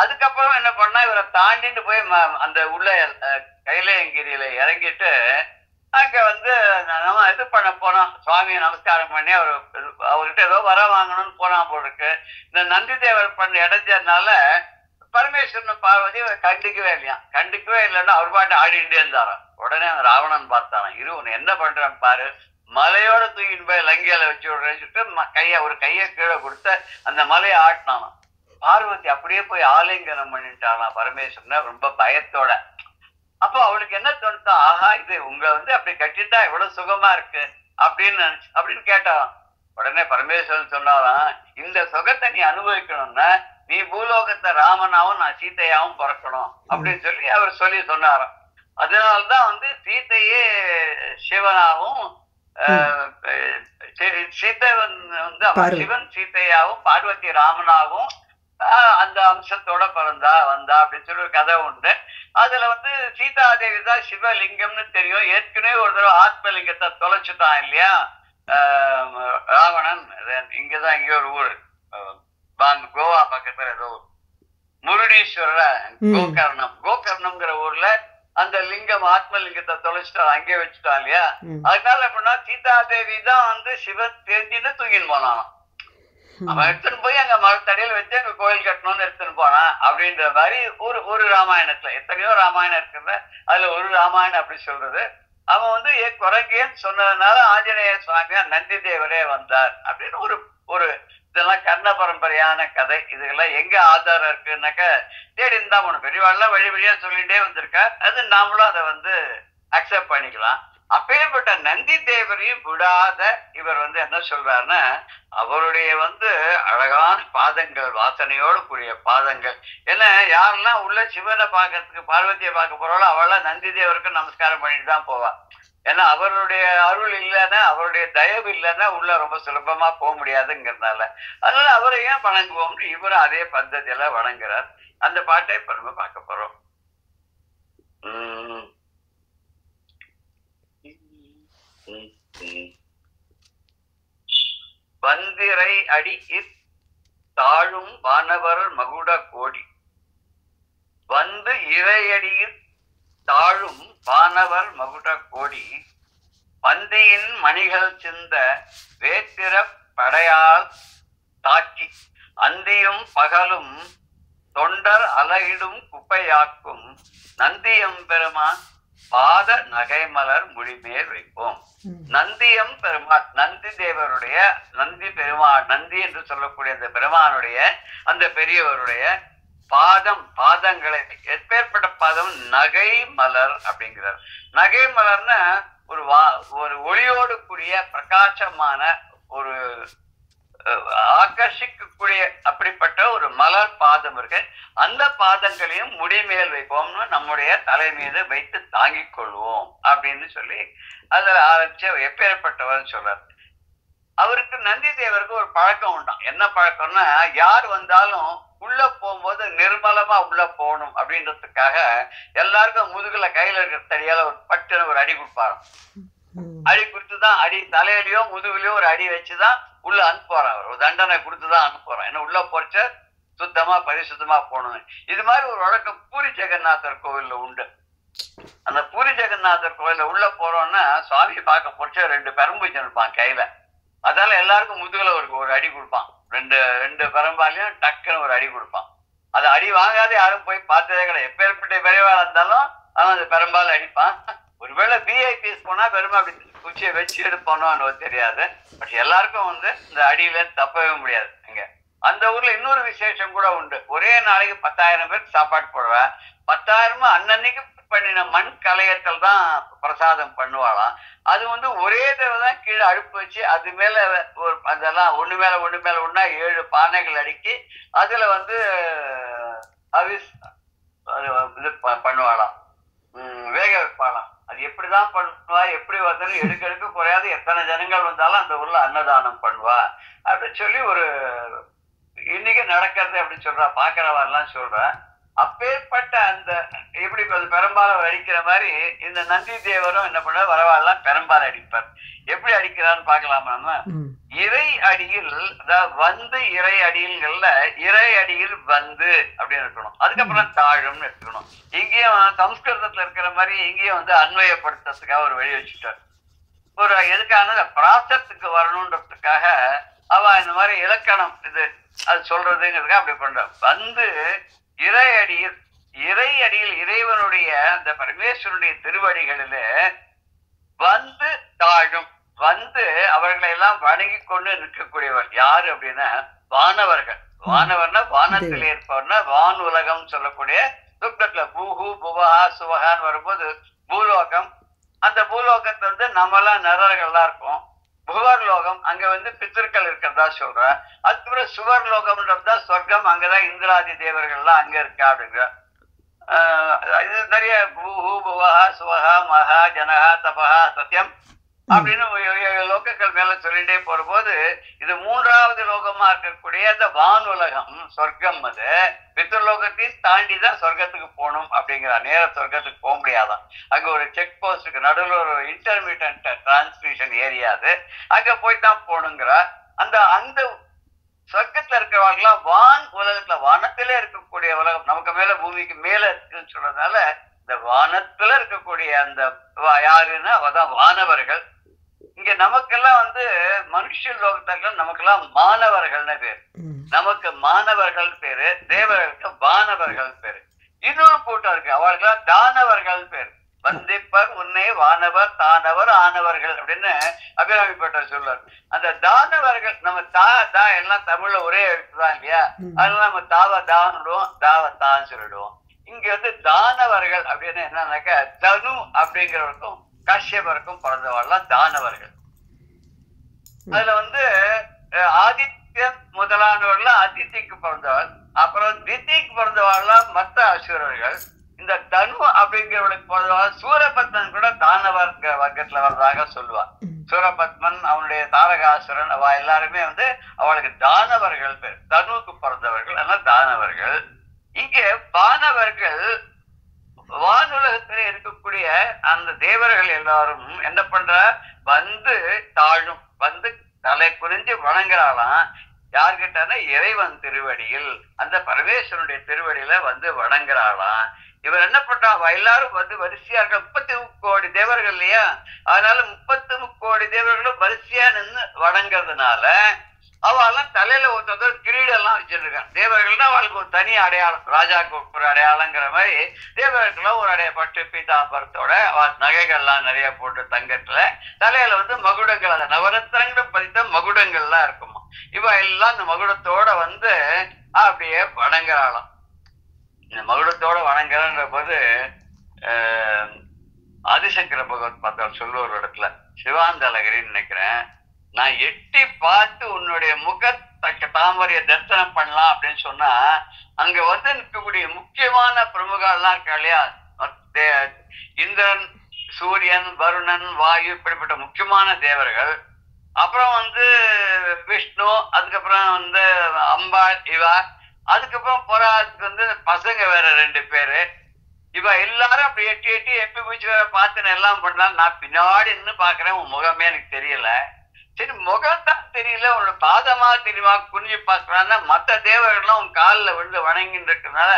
அதுக்கப்புறம் என்ன பண்ணா இவரை தாண்டிட்டு போய் அந்த உள்ள கைலாயங்கிரியில இறங்கிட்டு அங்க வந்து நம்ம இது பண்ண போனோம் சுவாமியை நமஸ்காரம் பண்ணி அவர் அவர்கிட்ட ஏதோ வர வாங்கணும்னு போனா போல இருக்கு இந்த நந்தி தேவர் பண்ண இடைஞ்சதுனால பரமேஸ்வரன் பார்வதி அவர் கண்டுக்கவே இல்லையா? கண்டுக்கவே இல்லைன்னா அவர் பாட்டு ஆடிட்டே இருந்தாராம் உடனே அந்த ராவணன் பார்த்தாராம் இரு உன்னை என்ன பண்றான் பாரு. மலையோட தூக்கிட்டு போய் லங்கையில வச்சு விடுறேன்னு சொல்லிட்டு கையை கைய ஒரு கையை கீழே கொடுத்து அந்த மலையை ஆட்டினானாம் பார்வதி அப்படியே போய் ஆலிங்கனம் பண்ணிட்டானா பரமேஸ்வரனை ரொம்ப பயத்தோட அப்போ அவளுக்கு என்ன தோணுத்தா ஆஹா இது உங்க வந்து அப்படி கட்டிட்டா எவ்வளவு சுகமா இருக்கு? அப்படின்னு நினைச்சு அப்படின்னு கேட்டாராம் உடனே பரமேஸ்வரன் சொன்னாராம் இந்த சுகத்தை நீ அனுபவிக்கணும்னா நீ பூலோகத்தை ராமனாவும் நான் சீதையாவும் பிறக்கணும். அப்படின்னு சொல்லி அவர் சொல்லி சொன்னாராம். அதனால்தான் வந்து சீதையே சிவனாவும் ஆஹ், சீ- சீதை வந்து. சிவன் சீதையாவும் பார்வதி ராமனாவும் அந்த அம்சத்தோட பிறந்தா வந்தா அப்படின்னு சொல்லி ஒரு கதை உண்டு. அதுல வந்து சீதாதேவி தான் சிவலிங்கம்னு தெரியும். ஏற்கனவே ஒரு தடவை ஆத்மலிங்கத்தை தொலைச்சுட்டான் இல்லையா? ஆஹ் ராவணன். இங்கதான் இங்க ஒரு ஊர். கோவா பக்கத்துல ஏதோ. முருடீஸ்வரர். கோகர்ணம். கோகர்ணம்ங்கிற ஊர்ல அந்த லிங்கம் ஆத்மலிங்கத்தை தொலைச்சிட்டான் அங்கே வச்சுட்டான் இல்லையா. அதனால எப்படின்னா சீதாதேவி தான் வந்து சிவன் தெரிஞ்சுன்னு தூக்கின்னு போனான் அவன் எடுத்துன்னு போய் அங்க மரத்தடியில வச்சு அங்க கோயில் கட்டணும்னு எடுத்துன்னு போனான். அப்படின்ற மாதிரி ஒரு ஒரு ராமாயணத்துல எத்தனையோ ராமாயணம் இருக்குல்ல அதுல ஒரு ராமாயணம் அப்படி சொல்றது. அவன் வந்து ஏ குரங்கேன்னு சொன்னதுனால ஆஞ்சநேய சுவாமியா நந்தி தேவரே வந்தார். அப்படின்னு ஒரு ஒரு இதெல்லாம் கர்ண பரம்பரையான கதை. இதுக்கெல்லாம் எங்க ஆதாரம் இருக்குன்னாக்க தேடி இருந்தா ஒண்ணு பெரியவாள்லாம் வழி வழியா சொல்லிட்டே வந்திருக்கா அது நாமளும் அதை வந்து அக்செப்ட் பண்ணிக்கலாம். அப்பேற்பட்ட நந்தி தேவரையும் விடாத இவர் வந்து என்ன சொல்றாருன்னா அவருடைய வந்து அழகான பாதங்கள் வாசனையோடு கூடிய பாதங்கள். ஏன்னா யாரெல்லாம் உள்ள சிவனை பார்க்கறதுக்கு பார்வதியை பார்க்க போறாளோ அவெல்லாம் நந்தி தேவருக்கு நமஸ்காரம் பண்ணிட்டு தான் போவா. ஏன்னா அவருடைய அருள் இல்லைன்னா அவருடைய தயவு இல்லைன்னா உள்ள ரொம்ப சுலபமா போக முடியாதுங்கிறதுனால. அதனால அவரை ஏன் வணங்குவோம்னு இவரும் அதே பద్ధதியில வணங்குறார். அந்த பாட்டை இப்ப நம்ம பார்க்க போறோம். உம் வந்திரை அடி இத் தாழும் வானவர் மகுட கோடி. வந்து இறையடியில் தாழும் வானவர் மகுட கோடி. பந்தியின் மணிகள் சிந்த வேத்திர படையால் தாக்கி அந்தியும் பகலும் தொண்டர் அலகிடும் குப்பையாக்கும் நந்தியம் பெருமான் பாத நகைமலர் முடிமேல் வைப்போம். நந்தியம் பெருமாள் நந்தி தேவருடைய நந்தி பெருமாள் நந்தி என்று சொல்லக்கூடிய அந்த பெருமானுடைய அந்த பெரியவருடைய பாதம் பாதங்களை எப்பேற்பட்ட பாதம்? நகை மலர் அப்படிங்கிறார். நகை மலர்னா ஒரு வா ஒரு ஒளியோடு கூடிய பிரகாசமான ஒரு ஆகர்ஷிக்கக்கூடிய அப்படிப்பட்ட ஒரு மலர் பாதம் இருக்கு. அந்த பாதங்களையும் முடிமேல் வைப்போம்னு நம்முடைய தலை மீது வைத்து தாங்கிக் கொள்வோம் அப்படின்னு சொல்லி அதுல ஆரம்பிச்சு எப்பேற்பட்டவர் சொல்றார். அவருக்கு நந்தி தேவருக்கு ஒரு பழக்கம் உண்டாம். என்ன பழக்கம்னா யார் வந்தாலும் உள்ள போகும்போது நிர்மலமா உள்ள போகணும் அப்படின்றதுக்காக எல்லாருக்கும் முதுகுல கையில இருக்கிற தடியால ஒரு பட்டுன்னு ஒரு அடி கொடுப்பாராம். அடி கொடுத்துதான் அடி தலையிலயோ முதுகுலயோ ஒரு அடி வச்சுதான் உள்ள அனுப்புறான் அவர். ஒரு தண்டனை கொடுத்துதான் அனுப்புறான் ஏன்னா உள்ள போறச்ச சுத்தமா பரிசுத்தமா போகணும் இது மாதிரி ஒரு வழக்கம் பூரி ஜெகநாதர் கோவில்ல உண்டு. அந்த பூரி ஜெகநாதர் கோயில உள்ள போறோம்னா சுவாமி பார்க்க போறச்ச ரெண்டு பெரம்பூச்சி இருப்பான் கையில. அதால எல்லாருக்கும் முதுகுல ஒரு ஒரு அடி கொடுப்பான். ரெண்டு ரெண்டு பெரம்பாலையும் டக்குன்னு ஒரு அடி கொடுப்பான். அது அடி வாங்காத யாரும் போய் பார்த்ததே கிடையாது எப்பேற்பட்ட விரைவாக இருந்தாலும் அவன் அந்த பெரும்பாலும் அடிப்பான். ஒருவேளை விஐபிஎஸ் போனா பெருமை அப்படி குச்சியை வச்சு எடுப்பானோன்னு தெரியாது. பட் எல்லாருக்கும் வந்து இந்த அடியில தப்பவே முடியாது. அங்க அந்த ஊர்ல இன்னொரு விசேஷம் கூட உண்டு. ஒரே நாளைக்கு பத்தாயிரம் பேருக்கு சாப்பாடு போடுவேன் பத்தாயிரமும் அன்னன்னைக்கு பண்ணின மண் கலையத்தில் தான் பிரசாதம் பண்ணுவாளாம். அது வந்து ஒரே தடவை தான் கீழே அடுப்பு வச்சு அது மேல ஒரு அதெல்லாம் ஒண்ணு மேல ஒண்ணு மேல ஒண்ணா ஏழு பானைகள் அடுக்கி அதுல வந்து அவிஸ் இது ப- பண்ணுவாளாம். வேக வைப்பாளாம். அது எப்படிதான் பண்ணுவா எப்படி வந்தாலும் எடுக்க எடுக்க குறையாது. எத்தனை ஜனங்கள் வந்தாலும் அந்த ஊர்ல அன்னதானம் பண்ணுவா. அப்படின்னு சொல்லி ஒரு இன்னைக்கு நடக்கிறது அப்படின்னு சொல்றா பாக்குறவா எல்லாம் சொல்றா. அப்பேற்பட்ட அந்த எப்படி பெரும்பாலும் அடிக்கிற மாதிரி இந்த நந்தி தேவரும் என்ன பண்ண வரவாள்லாம் பெரும்பாலும் அடிப்பார். எப்படி அடிக்கிறான்னு பார்க்கலாமா. இறை அடியில் அதாவது வந்து இறை அடியில்கள்ல இறை அடியில் வந்து அப்படின்னு இருக்கணும். அதுக்கப்புறம் தாழும்னு எடுத்துக்கணும் இங்கேயும் சம்ஸ்கிருதத்துல இருக்கிற மாதிரி இங்கேயும் வந்து அன்வயப்படுத்துறதுக்காக ஒரு வழி வச்சுட்டார். ஒரு எதுக்கான பிராசத்துக்கு வரணுன்றதுக்காக அவ இந்த மாதிரி இலக்கணம் இது அது சொல்றதுங்கிறதுக்காக அப்படி பண்ற வந்து இறை அடியில் இறை அடியில் இறைவனுடைய அந்த பரமேஸ்வரனுடைய திருவடிகளிலே வந்து தாழும் வந்து அவர்களை எல்லாம் வணங்கி கொண்டு நிற்கக்கூடியவர் யாரு அப்படின்னா வானவர்கள். வானவர்னா வானத்தில் இருப்பவர்னா வான் உலகம் சொல்லக்கூடிய துக்கத்துல பூஹு புவஹா சுவஹான்னு வரும்போது பூலோகம். அந்த பூலோகத்துல வந்து நம்மலாம் நரர்கள்லாம் இருக்கும் புவர் லோகம் அங்க வந்து பித்திருக்கள் இருக்கிறதா சொல்ற? அதுக்கப்புறம் சுவர் லோகம்ன்றதா சொர்க்கம் அங்கதான் இந்திராதி தேவர்கள்லாம் அங்க இருக்கா அப்படிங்கிற ஆஹ் இது நிறைய பூஹு புவஹா சுவஹா மகா ஜனஹா தபஹா சத்யம். அப்படின்னு லோகங்கள் மேல சொல்லிட்டே போறபோது இது மூன்றாவது லோகமா இருக்கக்கூடிய அந்த வானுலகம் சொர்க்கம் அது. பித்ருலோகத்தையும் தாண்டி தான் சொர்க்கத்துக்கு போகணும் அப்படிங்கிற நேர சொர்க்கத்துக்கு போக முடியாதான். அங்க ஒரு செக் போஸ்டுக்கு நடுவில் ஒரு இன்டர்மீடியன்ட் டிரான்ஸ்மிஷன் ஏரியா அது. அங்க போய் தான் போகணுங்கிற அந்த அந்த சொர்க்கத்துல இருக்கிறவங்களாம் வான் உலகத்துல வானத்திலே இருக்கக்கூடிய உலகம் நமக்கு மேல பூமிக்கு மேல இருக்குன்னு சொல்றதுனால இந்த வானத்துல இருக்கக்கூடிய அந்த வா- யாருன்னா அதான் வானவர்கள். இங்க நமக்கெல்லாம் வந்து மனுஷ லோகத்துல நமக்கெல்லாம் மாணவர்கள்னு பேர். நமக்கு மாணவர்கள் பேரு தேவர்களுக்கு வானவர்கள் பேரு. இன்னொரு கூட்டம் இருக்கு அவர்களுக்கு தானவர்கள் பேர். வந்திப்பர் உன்னை வானவர் தானவர் ஆனவர்கள் அப்படின்னு அபிராமிப்பட்டர் சொல்றார். அந்த தானவர்கள் நம்ம தா தா எல்லாம் தமிழ்ல ஒரே எழுத்துதான் இல்லையா? ம். அதனால நம்ம தாவ தான்டுவோம் தாவ தான் சொல்லிடுவோம். இங்க வந்து தானவர்கள் அப்படின்னு என்னன்னாக்கா தனு அப்படிங்கிறவருக்கும் காஷ்யபருக்கும் பிறந்தவர்கள்லாம் தானவர்கள். அதுல வந்து ஆதித்யன் முதலானவர்கள் அதித்திக்கு பிறந்தவர் அப்புறம் தித்திக்கு பிறந்தவர்கள்லாம் மத்த அசுரர்கள். இந்த தனு அப்படிங்கிறவளுக்கு பிறந்தவள் சூரபத்மன் கூட தானவர் வர்க்கத்துல வர்றதாக சொல்லுவார் சூரபத்மன் அவனுடைய தாரகாசுரன் அவ எல்லாருமே வந்து அவளுக்கு தானவர்கள் பேர். தனுவுக்கு பிறந்தவர்கள் அதனால தானவர்கள். இங்கே வானவர்கள் வானுலகத்திலே இருக்கக்கூடிய அந்த தேவர்கள் எல்லாரும் என்ன பண்ற வந்து தாழும் வந்து தலை குறிஞ்சு வணங்குறாளாம். யார்கிட்டனா இறைவன் திருவடியில் அந்த பரமேஸ்வரனுடைய திருவடியில வந்து வணங்குறாளாம். இவர் என்ன பண்றாங்க எல்லாரும் வந்து வரிசையா இருக்க முப்பத்தி கோடி தேவர்கள் இல்லையா? அதனால முப்பத்து முக்கோடி தேவர்களும் வரிசையா நின்று வணங்குறதுனால அவெல்லாம் தலையில ஒருத்தர் கிரீடெல்லாம் வச்சிருக்கான் தேவர்கள்னா அவளுக்கு ஒரு தனி அடையாளம். ராஜாக்கு ஒரு அடையாளங்கிற மாதிரி தேவர்களும் ஒரு அடைய பட்டு பீதாம்பரத்தோட அவ நகைகள்லாம் நிறைய போட்டு தங்கத்துல தலையில வந்து மகுடங்கள் அந்த நவரத்னங்கள் பதித்த மகுடங்கள்லாம் இருக்குமா. இவ எல்லாம் இந்த மகுடத்தோட வந்து அப்படியே வணங்குறாளாம். இந்த மகுடத்தோட வணங்குறன்ற போது ஆதிசங்கர பகவத் பார்த்தவர் சொல்லுவ ஒரு இடத்துல சிவாந்தலகிரின்னு நினைக்கிறேன். நான் எட்டி பார்த்து உன்னுடைய முகத்தை தாமரைய தரிசனம் பண்ணலாம் அப்படின்னு சொன்னா அங்க வந்து இருக்கக்கூடிய முக்கியமான பிரமுகெல்லாம் இருக்கா இல்லையா? தே- இந்திரன் சூரியன் வருணன் வாயு இப்படிப்பட்ட முக்கியமான தேவர்கள். அப்புறம் வந்து விஷ்ணு அதுக்கப்புறம் வந்து அம்பாள் இவா அதுக்கப்புறம் போராதுக்கு வந்து பசங்க வேற ரெண்டு பேரு. இவ எல்லாரும் அப்படி எட்டி எட்டி எப்பி பூச்சி வேற பார்த்து எல்லாம் பண்ணலாம் நான் பின்னாடி நின்று பாக்குறேன் உன் முகமே எனக்கு தெரியல. சரி முகம் தான் தெரியல உன்னோட பாதமா தெரியுமா? குனிஞ்சு பார்க்கறான்னா மத்த தேவர்கள்லாம் உன் காலில் விழுந்து வணங்கிட்டு இருக்கறதுனால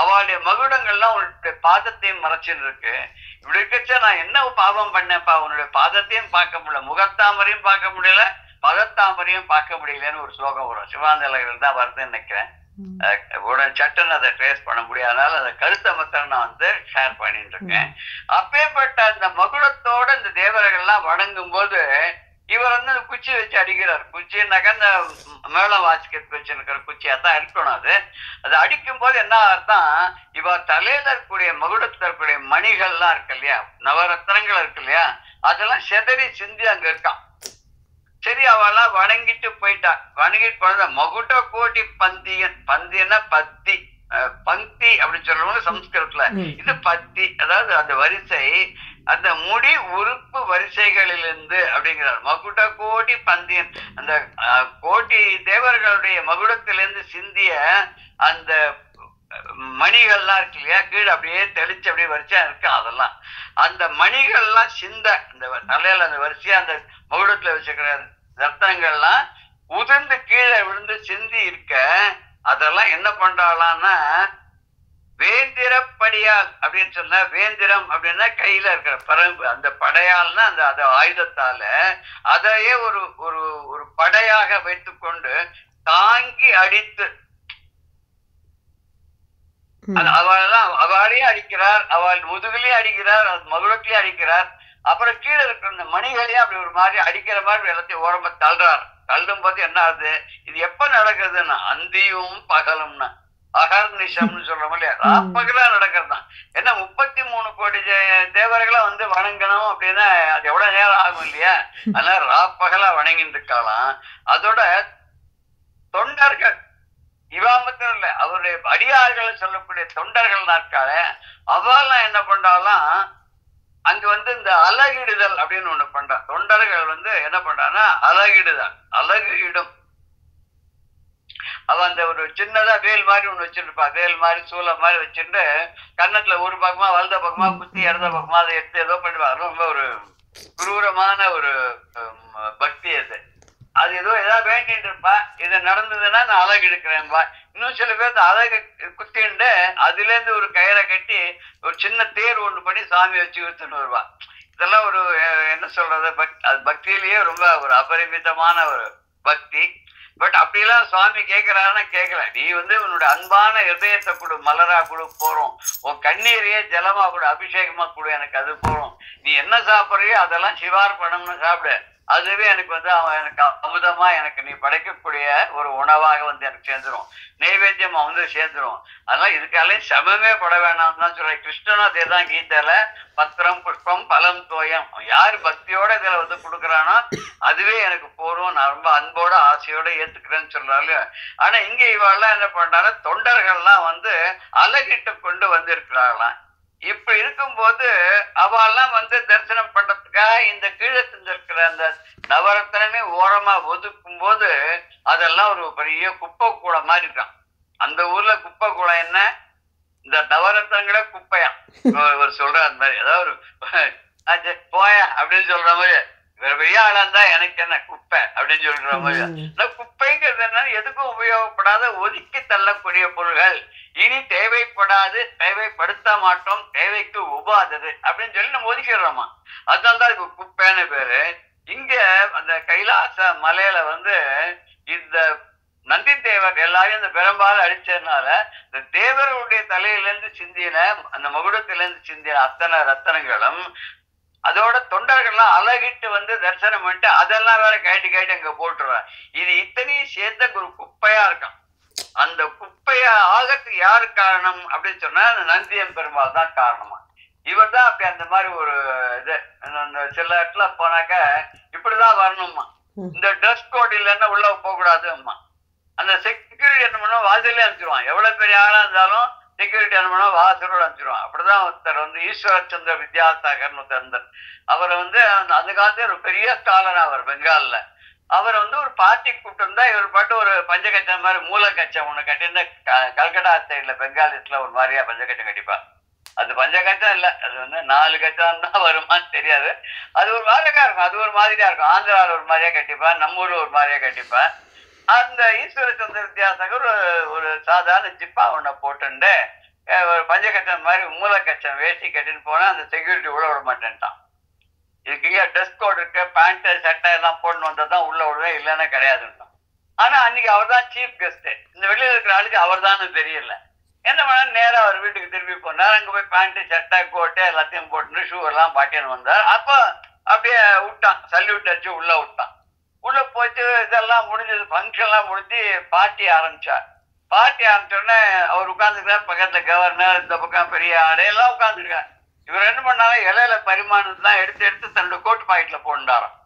அவளுடைய மகுடங்கள்லாம் உன்னுடைய பாதத்தையும் மறைச்சுன்னு இருக்கு இப்படி இருக்கச்ச நான் என்ன பாவம் பண்ணேன்ப்பா? உன்னுடைய பாதத்தையும் பார்க்க முடியல முகத்தாமரையும் பார்க்க முடியல பதத்தாமரையும் பார்க்க முடியலன்னு ஒரு ஸ்லோகம் வரும். சிவாந்தலகில் தான் வருதுன்னு நினைக்கிறேன். உடனே சட்டுன்னு அதை ட்ரேஸ் பண்ண முடியாதனால அந்த கருத்தை மாத்திரம் நான் வந்து ஷேர் பண்ணிட்டு இருக்கேன் அப்பேற்பட்ட அந்த மகுடத்தோட இந்த தேவர்கள்லாம் வணங்கும் போது இவர் வந்து குச்சி வச்சு அடிக்கிறார். குச்சின்னாக்கா அந்த மேளம் வாசிக்கிறதுக்கு வச்சிருக்கிற குச்சியா தான் இருக்கணும் அது. அது அடிக்கும் போது என்ன அர்த்தம் இவ தலையில இருக்கக்கூடிய மகுடத்துல இருக்கக்கூடிய மணிகள்லாம் இருக்கு இல்லையா? நவரத்னங்கள் இருக்கு இல்லையா? அதெல்லாம் செதறி சிந்தி அங்க இருக்கான். சரி அவெல்லாம் வணங்கிட்டு போயிட்டா. வணங்கிட்டு போனத மகுட கோட்டி பந்தியன் பந்தியன்னா பத்தி. பங்கி அப்படின்னு சொல்லுவாங்க சம்ஸ்கிருதத்துல. ம். இது பத்தி. அதாவது அந்த வரிசை அந்த முடி உறுப்பு வரிசைகளிலிருந்து அப்படிங்கிறார். மகுட கோடி பந்தியன். அந்த கோட்டி தேவர்களுடைய மகுடத்திலிருந்து சிந்திய அந்த மணிகள்லாம் இருக்கு இல்லையா? கீழே அப்படியே தெளிச்சு அப்படியே வரிசையா இருக்கு அதெல்லாம். அந்த மணிகள்லாம் சிந்த அந்த தலையில அந்த வரிசையா அந்த மகுடத்துல வச்சுக்கிற ரத்தனங்கள்லாம் உதிர்ந்து கீழே விழுந்து சிந்தி இருக்க அதெல்லாம் என்ன பண்றாளான்னா வேந்திரப்படியால் அப்படின்னு சொன்னா வேந்திரம் அப்படின்னா கையில இருக்கிற பரம்பு. அந்த படையால்னா அந்த அந்த ஆயுதத்தால அதையே ஒரு ஒரு ஒரு படையாக வைத்துக்கொண்டு தாங்கி அடித்து. அது அவளெல்லாம் அவளையும் அடிக்கிறார் அவள் முதுகுலயும் அடிக்கிறார் அது மகுடத்திலயும் அடிக்கிறார். அப்புறம் கீழே இருக்கிற அந்த மணிகளையும் அப்படி ஒரு மாதிரி அடிக்கிற மாதிரி எல்லாத்தையும் ஓரமா தள்ளுறார். தள்ளும் போது என்ன ஆகுது? இது எப்ப நடக்குதுன்னா அந்தியும் பகலும்னா. அகர்நிஷம்னு சொல்றோம் இல்லையா? ராப்பகலா நடக்கிறது? தான் என்ன முப்பத்தி மூணு கோடி தேவர்களை வந்து வணங்கணும் அப்படின்னா அது எவ்வளவு நேரம் ஆகும் இல்லையா? அதனால ராப்பகலா வணங்கிட்டு இருக்கலாம் அதோட தொண்டர்கள் இவா மாத்திரம் இல்ல அவருடைய அடியார்கள் சொல்லக்கூடிய தொண்டர்கள் நாட்கால அவெல்லாம் என்ன பண்றாலாம் அங்க வந்து இந்த அழகிடுதல் அப்படின்னு ஒண்ணு பண்றான். தொண்டர்கள் வந்து என்ன பண்றான்னா அழகிடுதல் அழகு இடும். அவ அந்த ஒரு சின்னதா வேல் மாதிரி ஒண்ணு வச்சிருப்பா வேல் மாதிரி சூளம் மாதிரி வச்சுட்டு கன்னத்துல ஒரு பக்கமா வலத பக்கமா குத்தி இடத பக்கமா அதை எடுத்து ஏதோ பண்ணுவா ரொம்ப ஒரு குரூரமான ஒரு பக்தி அது. அது ஏதோ ஏதாவது வேண்டிட்டு இருப்பா. இது நடந்ததுன்னா நான் அழகு எடுக்கிறேன்பா. இன்னும் சில பேர் அழகு குத்திண்டு அதுல இருந்து ஒரு கயிறை கட்டி ஒரு சின்ன தேர் ஒண்ணு பண்ணி சாமி வச்சு இழுத்துன்னு வருவா இதெல்லாம் ஒரு என்ன சொல்றது? பக்- அது பக்தியிலேயே ரொம்ப ஒரு அபரிமிதமான ஒரு பக்தி. பட் அப்படிலாம் சுவாமி கேட்கிறாருன்னா கேட்கல நீ வந்து உன்னோட அன்பான ஹிருதயத்தை கொடு மலரா கொடு போறோம். உன் கண்ணீரையே ஜலமா கொடு அபிஷேகமா கொடு எனக்கு அது போறோம் நீ என்ன சாப்பிட்றியோ அதெல்லாம் சிவார்ப்பணம்னு சாப்பிடு. அதுவே எனக்கு வந்து அவன் எனக்கு அமுதமா எனக்கு நீ படைக்கக்கூடிய ஒரு உணவாக வந்து எனக்கு சேர்ந்துரும். நைவேத்தியம் வந்து சேர்ந்துரும். அதனால இதுக்காலையும் சமமே பட வேணாம் தான் சொல்ற கிருஷ்ணனும் அதே தான் கீதையில பத்திரம் புஷ்பம் பலம் தோயம். யார் பக்தியோட இதுல வந்து கொடுக்குறானோ அதுவே எனக்கு போறோம் நான் ரொம்ப அன்போட ஆசையோட ஏத்துக்கிறேன்னு சொல்றாரு. ஆனா இங்க இவாள்லாம் என்ன பண்றாங்க தொண்டர்கள்லாம் வந்து அழகிட்டு கொண்டு வந்திருக்கிறாங்களாம். இப்ப இருக்கும்போது அவெல்லாம் வந்து தரிசனம் பண்றதுக்காக இந்த கீழே இருக்கிற அந்த நவரத்தனமே ஓரமா ஒதுக்கும் போது அதெல்லாம் ஒரு பெரிய குப்பை கூடம் மாதிரி இருக்கான். அந்த ஊர்ல குப்பை கூடம் என்ன? இந்த நவரத்தனங்களே குப்பையாம். ஒரு சொல்ற அந்த மாதிரி ஏதாவது ஒரு "ஆ, சரி, போயா அப்படின்னு சொல்ற மாதிரி வேற இருந்தா எனக்கு என்ன குப்பை அப்படின்னு சொல்ற மாதிரி. குப்பைங்கிறது என்ன எதுக்கும் உபயோகப்படாத ஒதுக்கி தள்ளக்கூடிய பொருள்கள். இனி தேவைப்படாது தேவைப்படுத்த மாட்டோம் தேவைக்கு உபாதது அப்படின்னு சொல்லி நம்ம ஒதுக்கிடுறோமா? அதனால தான் இதுக்கு குப்பைன்னு பேரு. இங்க அந்த கைலாச மலையில வந்து இந்த நந்தி தேவர் எல்லாரையும் இந்த பெரும்பாலும் அடிச்சதுனால இந்த தேவர்களுடைய தலையிலிருந்து சிந்தின அந்த மகுடத்திலிருந்து சிந்தின அத்தனை ரத்தனங்களும் அதோட தொண்டர்கள்லாம் அழகிட்டு வந்து தரிசனம் பண்ணிட்டு அதெல்லாம் வேற கேட்டு கேட்டு அங்க போட்டுருவாங்க இது இத்தனையும் சேர்ந்த ஒரு குப்பையா இருக்கான் அந்த குப்பைய ஆகத்துக்கு யாரு காரணம் அப்படின்னு சொன்னா நந்தியம் பெருமாள் தான் காரணமா. இவர் தான் அப்படி அந்த மாதிரி ஒரு இது. அந்த சில இடத்துல போனாக்க இப்படிதான் வரணுமா ம். இந்த ட்ரெஸ் கோட் இல்லைன்னா உள்ள போக கூடாதும்மா அந்த செக்யூரிட்டி என்ன பண்ணுவோம் வாசல்லே அனுப்பிச்சிருவான். எவ்வளவு பெரிய ஆளா இருந்தாலும் செக்யூரிட்டி என்ன வாசரோடு வாசலோட அனுப்பிச்சிருவான் அப்படிதான் ஒருத்தர் வந்து ஈஸ்வரச்சந்திர வித்யாசாகர்னு ஒருத்தர் இருந்தார். அவர் வந்து அந்த அந்த காலத்துல ஒரு பெரிய ஸ்காலர் அவர் பெங்காலில். அவர் வந்து ஒரு பார்ட்டி கூப்பிட்டு இவர் பாட்டு ஒரு பஞ்சகச்சம் மாதிரி மூலக்கச்சம் ஒன்று கட்டியிருந்த கல்கட்டா சைடில் பெங்காலிஸ்ல ஒரு மாதிரியா பஞ்சகச்சம் கட்டிப்பார். அது பஞ்சகச்சம் இல்லை. அது வந்து நாலு கச்சம் தான் வருமான்னு தெரியாது. அது ஒரு மாதிரியாக இருக்கும். அது ஒரு மாதிரியா இருக்கும். ஆந்திராவில் ஒரு மாதிரியா கட்டிப்பேன் நம்ம ஊரில் ஒரு மாதிரியா கட்டிப்பேன் அந்த ஈஸ்வரச்சந்திர வித்யாசாகர் ஒரு ஒரு சாதாரண ஜிப்பா ஒன்ன போட்டுண்டு ஒரு பஞ்சகச்சம் மாதிரி மூலக்கச்சம் வேஷ்டி கட்டின்னு போனா அந்த செக்யூரிட்டி உள்ள விட மாட்டேன்ட்டான். இதுக்கு ட்ரெஸ் கோட் இருக்கு பேண்ட் சட்டை எல்லாம் போடணும் வந்தா தான் உள்ள விடுவேன் இல்லைன்னா கிடையாதுன்ட்டான் ஆனா அன்னைக்கு அவர் தான் சீஃப் கெஸ்ட் இந்த வெளியில இருக்கிற ஆளுக்கு அவர் தான் தெரியல. என்ன பண்ண நேரா அவர் வீட்டுக்கு திரும்பி போனார். அங்க போய் பேண்ட்டு சட்டை கோட்டு எல்லாத்தையும் போட்டுன்னு ஷூ எல்லாம் பாட்டின்னு வந்தார். அப்போ அப்படியே விட்டான். சல்யூட் அடிச்சு உள்ள விட்டான். உள்ள போச்சு இதெல்லாம் முடிஞ்சது ஃபங்க்ஷன் எல்லாம் முடிஞ்சு பார்ட்டி ஆரம்பிச்சார் பார்ட்டி ஆரம்பிச்சோடனே அவர் உட்காந்துருக்கார் பக்கத்துல கவர்னர் இந்த பக்கம் பெரிய ஆடு எல்லாம் உட்காந்துருக்கார் இவர் என்ன பண்ணாங்க இலையில பரிமாணத்தெல்லாம் எடுத்து எடுத்து தன்னோட கோட் பாக்கெட்ல போண்டாராம்.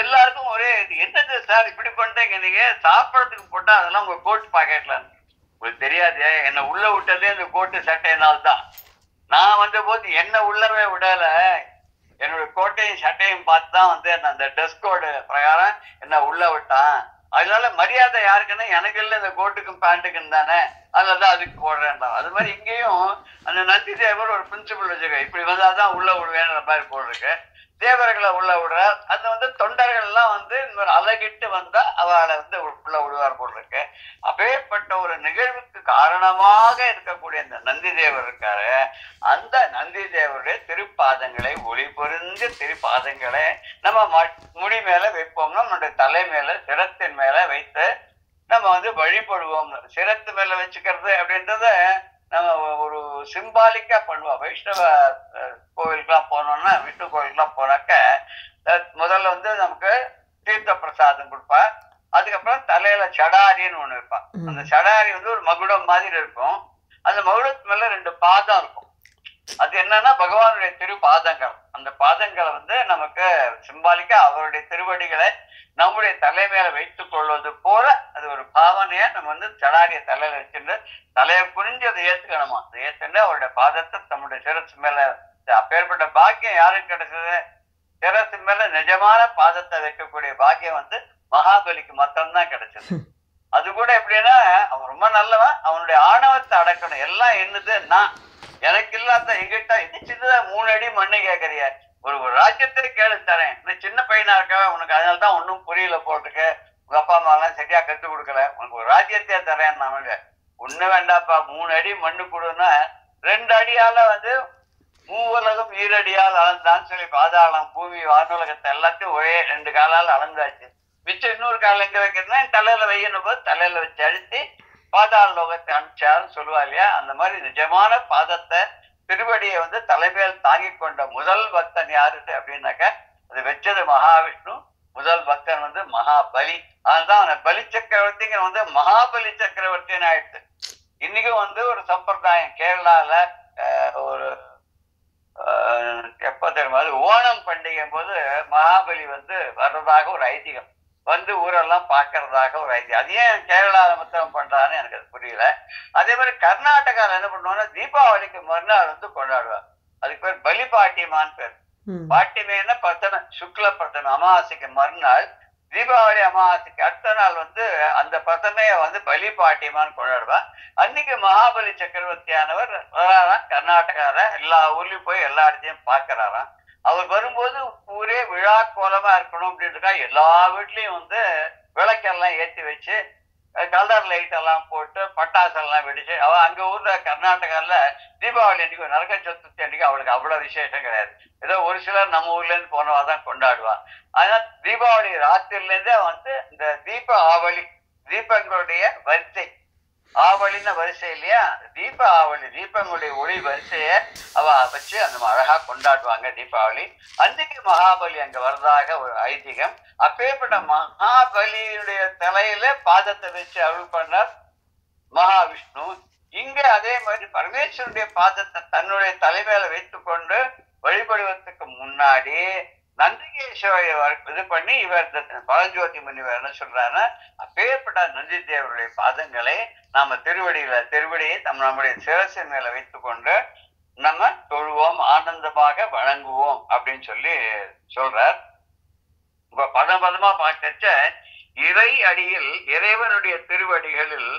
எல்லாருக்கும் ஒரே இது என்னது சார் இப்படி பண்ணிட்டீங்க நீங்க? சாப்பிடறதுக்கு போட்டா அதெல்லாம் உங்க கோட் பாக்கெட்ல உங்களுக்கு தெரியாது என்ன உள்ள விட்டதே இந்த கோட்டு சட்டையினால் தான் நான் வந்த போது என்ன உள்ளவே விடல. என்னோட கோட்டையும் சட்டையும் பார்த்து தான் வந்து என்ன அந்த ட்ரெஸ் கோடு பிரகாரம் என்ன உள்ள விட்டான். அதனால மரியாதை யாருக்குன்னா எனக்கு இல்லை இந்த கோட்டுக்கும் பேண்ட்டுக்கும் தானே. அதனால தான் அதுக்கு போடுறேன்டா அது மாதிரி இங்கேயும் அந்த நந்தி தேவர் ஒரு பிரின்சிபல் வச்சுருக்கேன் இப்படி வந்தால் தான் உள்ள விடுவேன்ற மாதிரி போட்டிருக்கு. தேவர்களை உள்ள விடுறார். அந்த வந்து தொண்டர்கள் எல்லாம் வந்து இந்த அலகிட்டு வந்தா அவளை வந்து உள்ள விடுவார் போல் இருக்கு. அப்பேற்பட்ட ஒரு நிகழ்வுக்கு காரணமாக இருக்கக்கூடிய இந்த நந்தி தேவர் இருக்காரு. அந்த நந்தி தேவருடைய திருப்பாதங்களை ஒளி பொருந்த திருப்பாதங்களை நம்ம முடி மேல வைப்போம்னா நம்மளுடைய தலை மேல சிரத்தின் மேல வைத்து நம்ம வந்து வழிபடுவோம். சிரத்து மேல வச்சுக்கிறது அப்படின்றத நம்ம ஒரு சிம்பாலிக்கா பண்ணுவோம். வைஷ்ணவ அஹ், கோவிலுக்கெல்லாம் போனோம்னா விஷ்ணு கோவிலுக்கெல்லாம் போனாக்க முதல்ல வந்து நமக்கு தீர்த்த பிரசாதம் கொடுப்பா அதுக்கப்புறம் தலையில சடாரின்னு ஒண்ணு வைப்பா ம். அந்த சடாரி வந்து ஒரு மகுடம் மாதிரி இருக்கும். அந்த மகுடத்து மேல ரெண்டு பாதம் இருக்கும். அது என்னன்னா பகவானுடைய திருப்பாதங்கள். அந்த பாதங்களை வந்து நமக்கு சிம்பாலிக்கா அவருடைய திருவடிகளை நம்முடைய தலை மேல வைத்துக் கொள்வது போல அது ஒரு பாவனையா நம்ம வந்து சடாரிய தலையில வச்சுட்டு தலையை குனிஞ்சு அதை ஏத்துக்கணுமா? அதை ஏத்துட்டு அவருடைய பாதத்தை தம்முடைய சிரசு மேல அப்பேற்பட்ட பாக்கியம் யாருக்கு கிடைச்சது? சிரசு மேல நிஜமான பாதத்தை வைக்கக்கூடிய பாக்கியம் வந்து மகாபலிக்கு மட்டும்தான் கிடைச்சது. அது கூட எப்படின்னா அவன் ரொம்ப நல்லவன் அவனுடைய ஆணவத்தை அடக்கணும். எல்லாம் என்னது? நான். எனக்கு இல்லாத எங்கிட்ட சின்னதா மூணு அடி மண்ணு கேக்குறிய? ஒரு ஒரு ராஜ்யத்தை கேளு தரேன் இன்னும் சின்ன பையனா இருக்க உனக்கு அதனால தான் ஒன்றும் புரியல போட்டுக்க உங்க அப்பா அம்மா எல்லாம் சரியா கத்து கொடுக்கல. உனக்கு ஒரு ராஜ்யத்தையே தரேன் நாமங்க ஒண்ணு வேண்டாப்பா. மூணு அடி மண்ணு கொடுன்னா ரெண்டு அடியால வந்து மூவலகம் ஈரடியால் அளந்தான்னு சொல்லி பாதாளம் பூமி வானுலகத்தை எல்லாத்தையும் ஒரே ரெண்டு காலால் அளந்தாச்சு. மிச்சம் இன்னொரு காலம் எங்க வைக்கிறதுனா தலையில வையணும் போது தலையில வச்சு அழுத்தி பாதாள லோகத்தை அனுப்பிச்சாருன்னு சொல்லுவா இல்லையா? அந்த மாதிரி நிஜமான பாதத்தை திருவடியை வந்து தலைமையில் தாங்கி கொண்ட முதல் பக்தன் யாரு அப்படின்னாக்க அது வச்சது மகாவிஷ்ணு. முதல் பக்தன் வந்து மகாபலி. அதுதான் அந்த பலி சக்கரவர்த்திங்க வந்து மகாபலி சக்கரவர்த்தின்னு ஆயிடுச்சு. இன்னைக்கும் வந்து ஒரு சம்பிரதாயம் கேரளால ஒரு எப்ப தெரியுமா? அது ஓணம் பண்டிகை போது மகாபலி வந்து வர்றதாக ஒரு ஐதீகம். வந்து ஊரெல்லாம் பார்க்கறதாக ஒரு ஐதீகம். அது ஏன் கேரளால மொத்தம் பண்றான்னு எனக்கு அது புரியல. அதே மாதிரி கர்நாடகால என்ன பண்ணுவாங்கன்னா தீபாவளிக்கு மறுநாள் வந்து கொண்டாடுவாங்க அதுக்கு பேர் பலி பாட்டியமான்னு பேர். ம். பாட்டிமேன பத்தன சுக்ல பத்தன அமாவாசைக்கு மறுநாள் தீபாவளி அமாவாசைக்கு அடுத்த நாள் வந்து அந்த பத்தனைய வந்து பலி பாட்டியமான்னு கொண்டாடுவான் அன்னைக்கு மகாபலி சக்கரவர்த்தியானவர் வராராம் கர்நாடகால எல்லா ஊர்லயும் போய் எல்லா இடத்தையும் பார்க்கறாராம். அவர் வரும்போது ஊரே விழா கோலமா இருக்கணும் அப்படின்றக்கா எல்லா வீட்லயும் வந்து விளக்கெல்லாம் ஏற்றி வச்சு கலர் லைட் எல்லாம் போட்டு பட்டாசு எல்லாம் வெடிச்சு அவ அங்க ஊர்ல கர்நாடகால தீபாவளி அன்னைக்கு நரக சதுர்த்தி அன்னைக்கு அவளுக்கு அவ்வளவு விசேஷம் கிடையாது. ஏதோ ஒரு சிலர் நம்ம ஊர்ல இருந்து போனவா தான் கொண்டாடுவா. ஆனா தீபாவளி ராத்திரில இருந்தே வந்து இந்த தீப ஆவலி தீபங்களுடைய வரிசை ஆவலின்னு வரிசை இல்லையா? தீப ஆவலி தீபங்களுடைய ஒளி வரிசைய அவ வச்சு அந்த அழகா கொண்டாடுவாங்க தீபாவளி. அன்னைக்கு மகாபலி அங்க வர்றதாக ஒரு ஐதீகம். அப்பேற்பட்ட மகாபலியுடைய தலையில பாதத்தை வச்சு அருள் பண்ணார் மகாவிஷ்ணு. இங்க அதே மாதிரி பரமேஸ்வருடைய பாதத்தை தன்னுடைய தலைமையில வைத்துக்கொண்டு வழிபடுவதற்கு முன்னாடி நந்திகேஸ்வர இது பண்ணி இவர் பரஞ்சோதி முனிவர் என்ன சொல்றாருன்னா அப்பேற்பட்ட நந்தி தேவருடைய பாதங்களை நாம திருவடியில திருவடியை தம் நம்முடைய சிரசு மேல வைத்துக்கொண்டு நம்ம தொழுவோம் ஆனந்தமாக வழங்குவோம் அப்படின்னு சொல்லி சொல்றார். இப்ப பதம் பதமா பார்க்கச்ச இறை அடியில் இறைவனுடைய திருவடிகளில்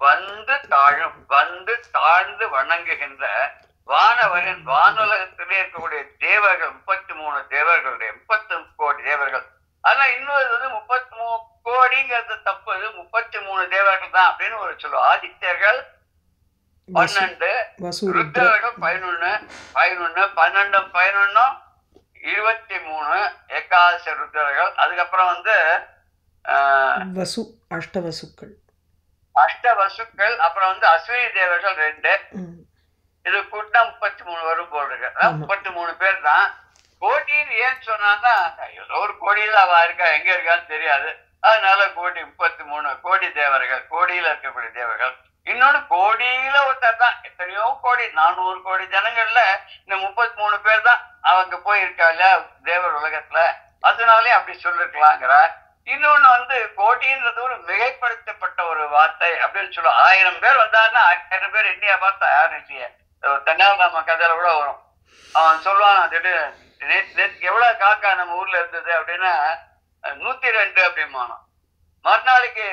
வந்து தாழும் வந்து தாழ்ந்து வணங்குகின்ற வானவரின் வானுலகத்திலே இருக்கக்கூடிய தேவர்கள் முப்பத்தி மூணு தேவர்களுடைய முப்பத்தி கோடி தேவர்கள். ஆனா இன்னொரு வந்து முப்பத்தி மூணு கோடிங்கிறது தப்பு. முப்பத்தி மூணு தேவர்கள் தான் அப்படின்னு ஒரு சொல்லுவோம் ஆதித்யர்கள் பன்னெண்டு ருத்ரர்கள் பதினொன்னு பதினொன்னு பன்னெண்டும் பதினொன்னும் இருபத்தி மூணு ஏகாதச ருத்ரர்கள். அதுக்கப்புறம் வந்து வசு அஷ்டவசுக்கள். அஷ்ட வசுக்கள் அப்புறம் வந்து அஸ்வினி தேவர்கள் ரெண்டு. இது கூட்டா முப்பத்தி மூணு வரும் ஆமா. முப்பத்தி மூணு பேர் தான். கோடின்னு ஏன் சொன்னான்னா ஏதோ ஒரு கோடியில அவ இருக்கா எங்க இருக்கான்னு தெரியாது. அதனால கோடி முப்பத்தி மூணு கோடி தேவர்கள் கோடியில இருக்கக்கூடிய தேவர்கள். இன்னொன்னு கோடியில ஒருத்தர் தான். எத்தனையோ கோடி நானூறு கோடி ஜனங்கள்ல இந்த முப்பத்தி மூணு பேர் தான் அவங்க போய் இருக்கா இல்லையா தேவர் உலகத்துல. அதனாலே அப்படி சொல்லிருக்கலாங்கிற இன்னொன்னு வந்து கோடின்றது ஒரு மிகைப்படுத்தப்பட்ட ஒரு வார்த்தை அப்படின்னு சொல்லுவோம். ஆயிரம் பேர் வந்தாருன்னா ஆயிரம் பேர் இந்தியா பார்த்தா யாரும் இல்லையே தென்னாலிராம கதையில கூட வரும். அவன் சொல்லுவான் திடீர் நேற்று நேத்து எவ்வளவு காக்கா நம்ம ஊர்ல இருந்தது அப்படின்னா நூத்தி ரெண்டு அப்படிமானோம் மறுநாளைக்கு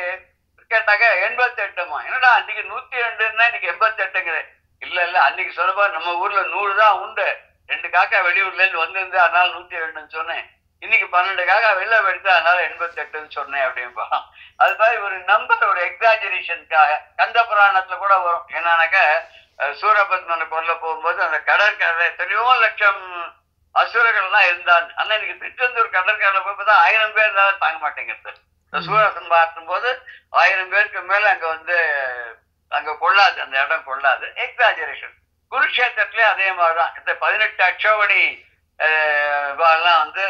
கேட்டாக்க எண்பத்தி எட்டுமா என்னடா அன்னைக்கு நூத்தி ரெண்டுன்னா இன்னைக்கு எண்பத்தி எட்டுங்குது இல்ல இல்ல அன்னைக்கு சொல்லப்பா நம்ம ஊர்ல நூறு தான் உண்டு. ரெண்டு காக்கா வெளியூர்ல இருந்து வந்திருந்து அதனால நூத்தி ரெண்டுன்னு சொன்னேன். இன்னைக்கு பன்னெண்டு காக்கா வெளில வெடித்து அதனால எண்பத்தி எட்டுன்னு சொன்னேன் அப்படின்பா அது மாதிரி ஒரு நம்பர் ஒரு எக்ஸாஜரேஷனுக்காக கந்த புராணத்துல கூட வரும். என்னன்னாக்க சூரபத்மனை கொல்ல போகும்போது அந்த கடற்கரை எத்தனையோ லட்சம் அசுரர்கள்லாம் இருந்தான். ஆனா இன்னைக்கு திருச்செந்தூர் கடற்கரையில போய் பார்த்தா ஆயிரம் பேர் இருந்தாலும் தாங்க மாட்டேங்கிறது. இந்த சூரசன் பார்க்கும் போது ஆயிரம் பேருக்கு மேல அங்க வந்து அங்க கொள்ளாது அந்த இடம் கொள்ளாது. எக்ஸாஜரேஷன் குருக்ஷேத்திரத்திலே அதே மாதிரிதான். இந்த பதினெட்டு அக்ஷோபணி அஹ், இவாள்லாம் வந்து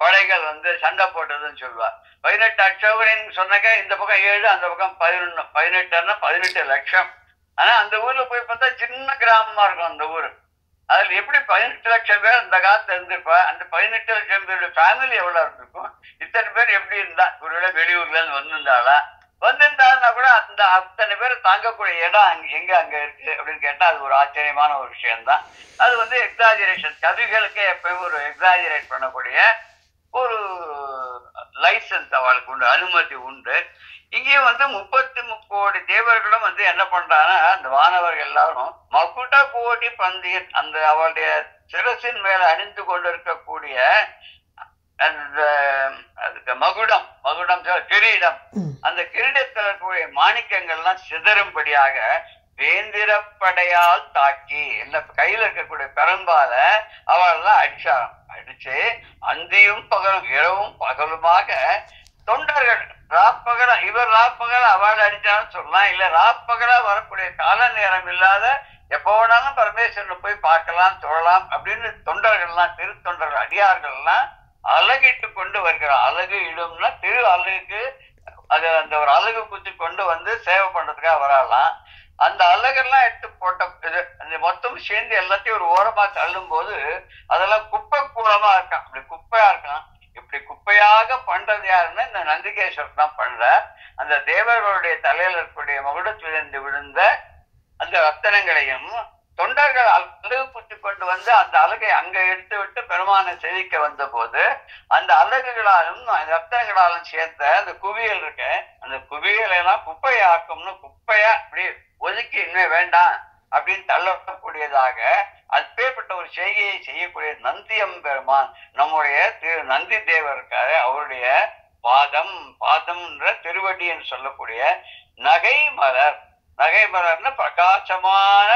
படைகள் வந்து சண்டை போட்டதுன்னு சொல்லுவா பதினெட்டு அக்ஷோபணின்னு சொன்னாக்க இந்த பக்கம் ஏழு அந்த பக்கம் பதினொன்னு பதினெட்டுன்னா பதினெட்டு லட்சம். ஆனா அந்த ஊர்ல போய் பார்த்தா சின்ன கிராமமா இருக்கும் அந்த ஊர். அதுல எப்படி பதினெட்டு லட்சம் பேர் அந்த காலத்துல இருந்திருப்பா? அந்த பதினெட்டு லட்சம் பேருடைய ஃபேமிலி எவ்வளவு இருந்திருக்கும்? இத்தனை பேர் எப்படி இருந்தா? ஒருவேளை வெளியூர்ல இருந்து வந்திருந்தாளா? வந்திருந்தாருன்னா கூட அந்த அத்தனை பேர் தாங்கக்கூடிய இடம் அங்க எங்க அங்க இருக்கு அப்படின்னு கேட்டா அது ஒரு ஆச்சரியமான ஒரு விஷயம்தான். அது வந்து எக்ஸாஜரேஷன் கவிகளுக்கே எப்பயும் ஒரு எக்ஸாஜரேட் பண்ணக்கூடிய ஒரு லைசன்ஸ் அவளுக்கு உண்டு அனுமதி உண்டு இங்கேயும் வந்து முப்பத்தி முக்கோடி தேவர்களும் வந்து என்ன பண்றாங்கன்னா அந்த வானவர்கள் எல்லாரும் மகுட கோடி பந்தியன் அந்த அவளுடைய சிரசின் மேல அணிந்து கொண்டிருக்கக்கூடிய அந்த அதுக்கு மகுடம் மகுடம் கிரீடம். அந்த கிரீடத்தில் இருக்கக்கூடிய மாணிக்கங்கள்லாம் சிதறும்படியாக வேந்திரப்படையால் தாக்கி இந்த கையில் இருக்கக்கூடிய பெரும்பால அவளெல்லாம் அடிச்சாராம் அடிச்சு அந்தியும் பகலும் இரவும் பகலுமாக தொண்டர்கள் ராப்பகலா இவர் ராப்பகலா அவள் அடிச்சான்னு சொல்லலாம் இல்ல ராப்பகலா வரக்கூடிய கால நேரம் இல்லாத எப்போ வேணாலும் பரமேஸ்வரனை போய் பார்க்கலாம் தொழலாம் அப்படின்னு தொண்டர்கள்லாம் திருத்தொண்டர்கள் அடியார்கள்லாம் அழகிட்டு கொண்டு வருகிறார். அழகு இடும்னா திரு அழகுக்கு அது அந்த ஒரு அழகு குத்தி கொண்டு வந்து சேவை பண்றதுக்காக வரலாம் அந்த அழகெல்லாம் எடுத்து போட்ட இது அந்த மொத்தம் சேர்ந்து எல்லாத்தையும் ஒரு ஓரமா தள்ளும் போது அதெல்லாம் குப்பை கூலமா இருக்கான். அப்படி குப்பையா இருக்கான். இப்படி குப்பையாக பண்றது யாருன்னா இந்த நந்திகேஸ்வரர் தான் பண்ற. அந்த தேவர்களுடைய தலையில இருக்கக்கூடிய மகுடத்திலிருந்து விழுந்த அந்த ரத்தனங்களையும் தொண்டர்கள் அழகு குத்தி கொண்டு வந்து அந்த அழகை அங்க எடுத்து விட்டு பெருமானை செழிக்க வந்த போது அந்த அழகுகளாலும் அந்த ரத்தனங்களாலும் சேர்ந்த அந்த குவியல் இருக்க அந்த குவியலை எல்லாம் குப்பையாக்கும்னு குப்பையா அப்படி ஒதுக்கி இன்னும் வேண்டாம் அப்படின்னு தள்ளக்கூடியதாக அப்பேற்பட்ட ஒரு செய்கையை செய்யக்கூடிய நந்தியம் பெருமான் நம்முடைய திரு நந்தி தேவர் இருக்காரு. அவருடைய பாதம் பாதம்ன்ற திருவடி என்று சொல்லக்கூடிய நகை மலர். நகை மலர்னு பிரகாசமான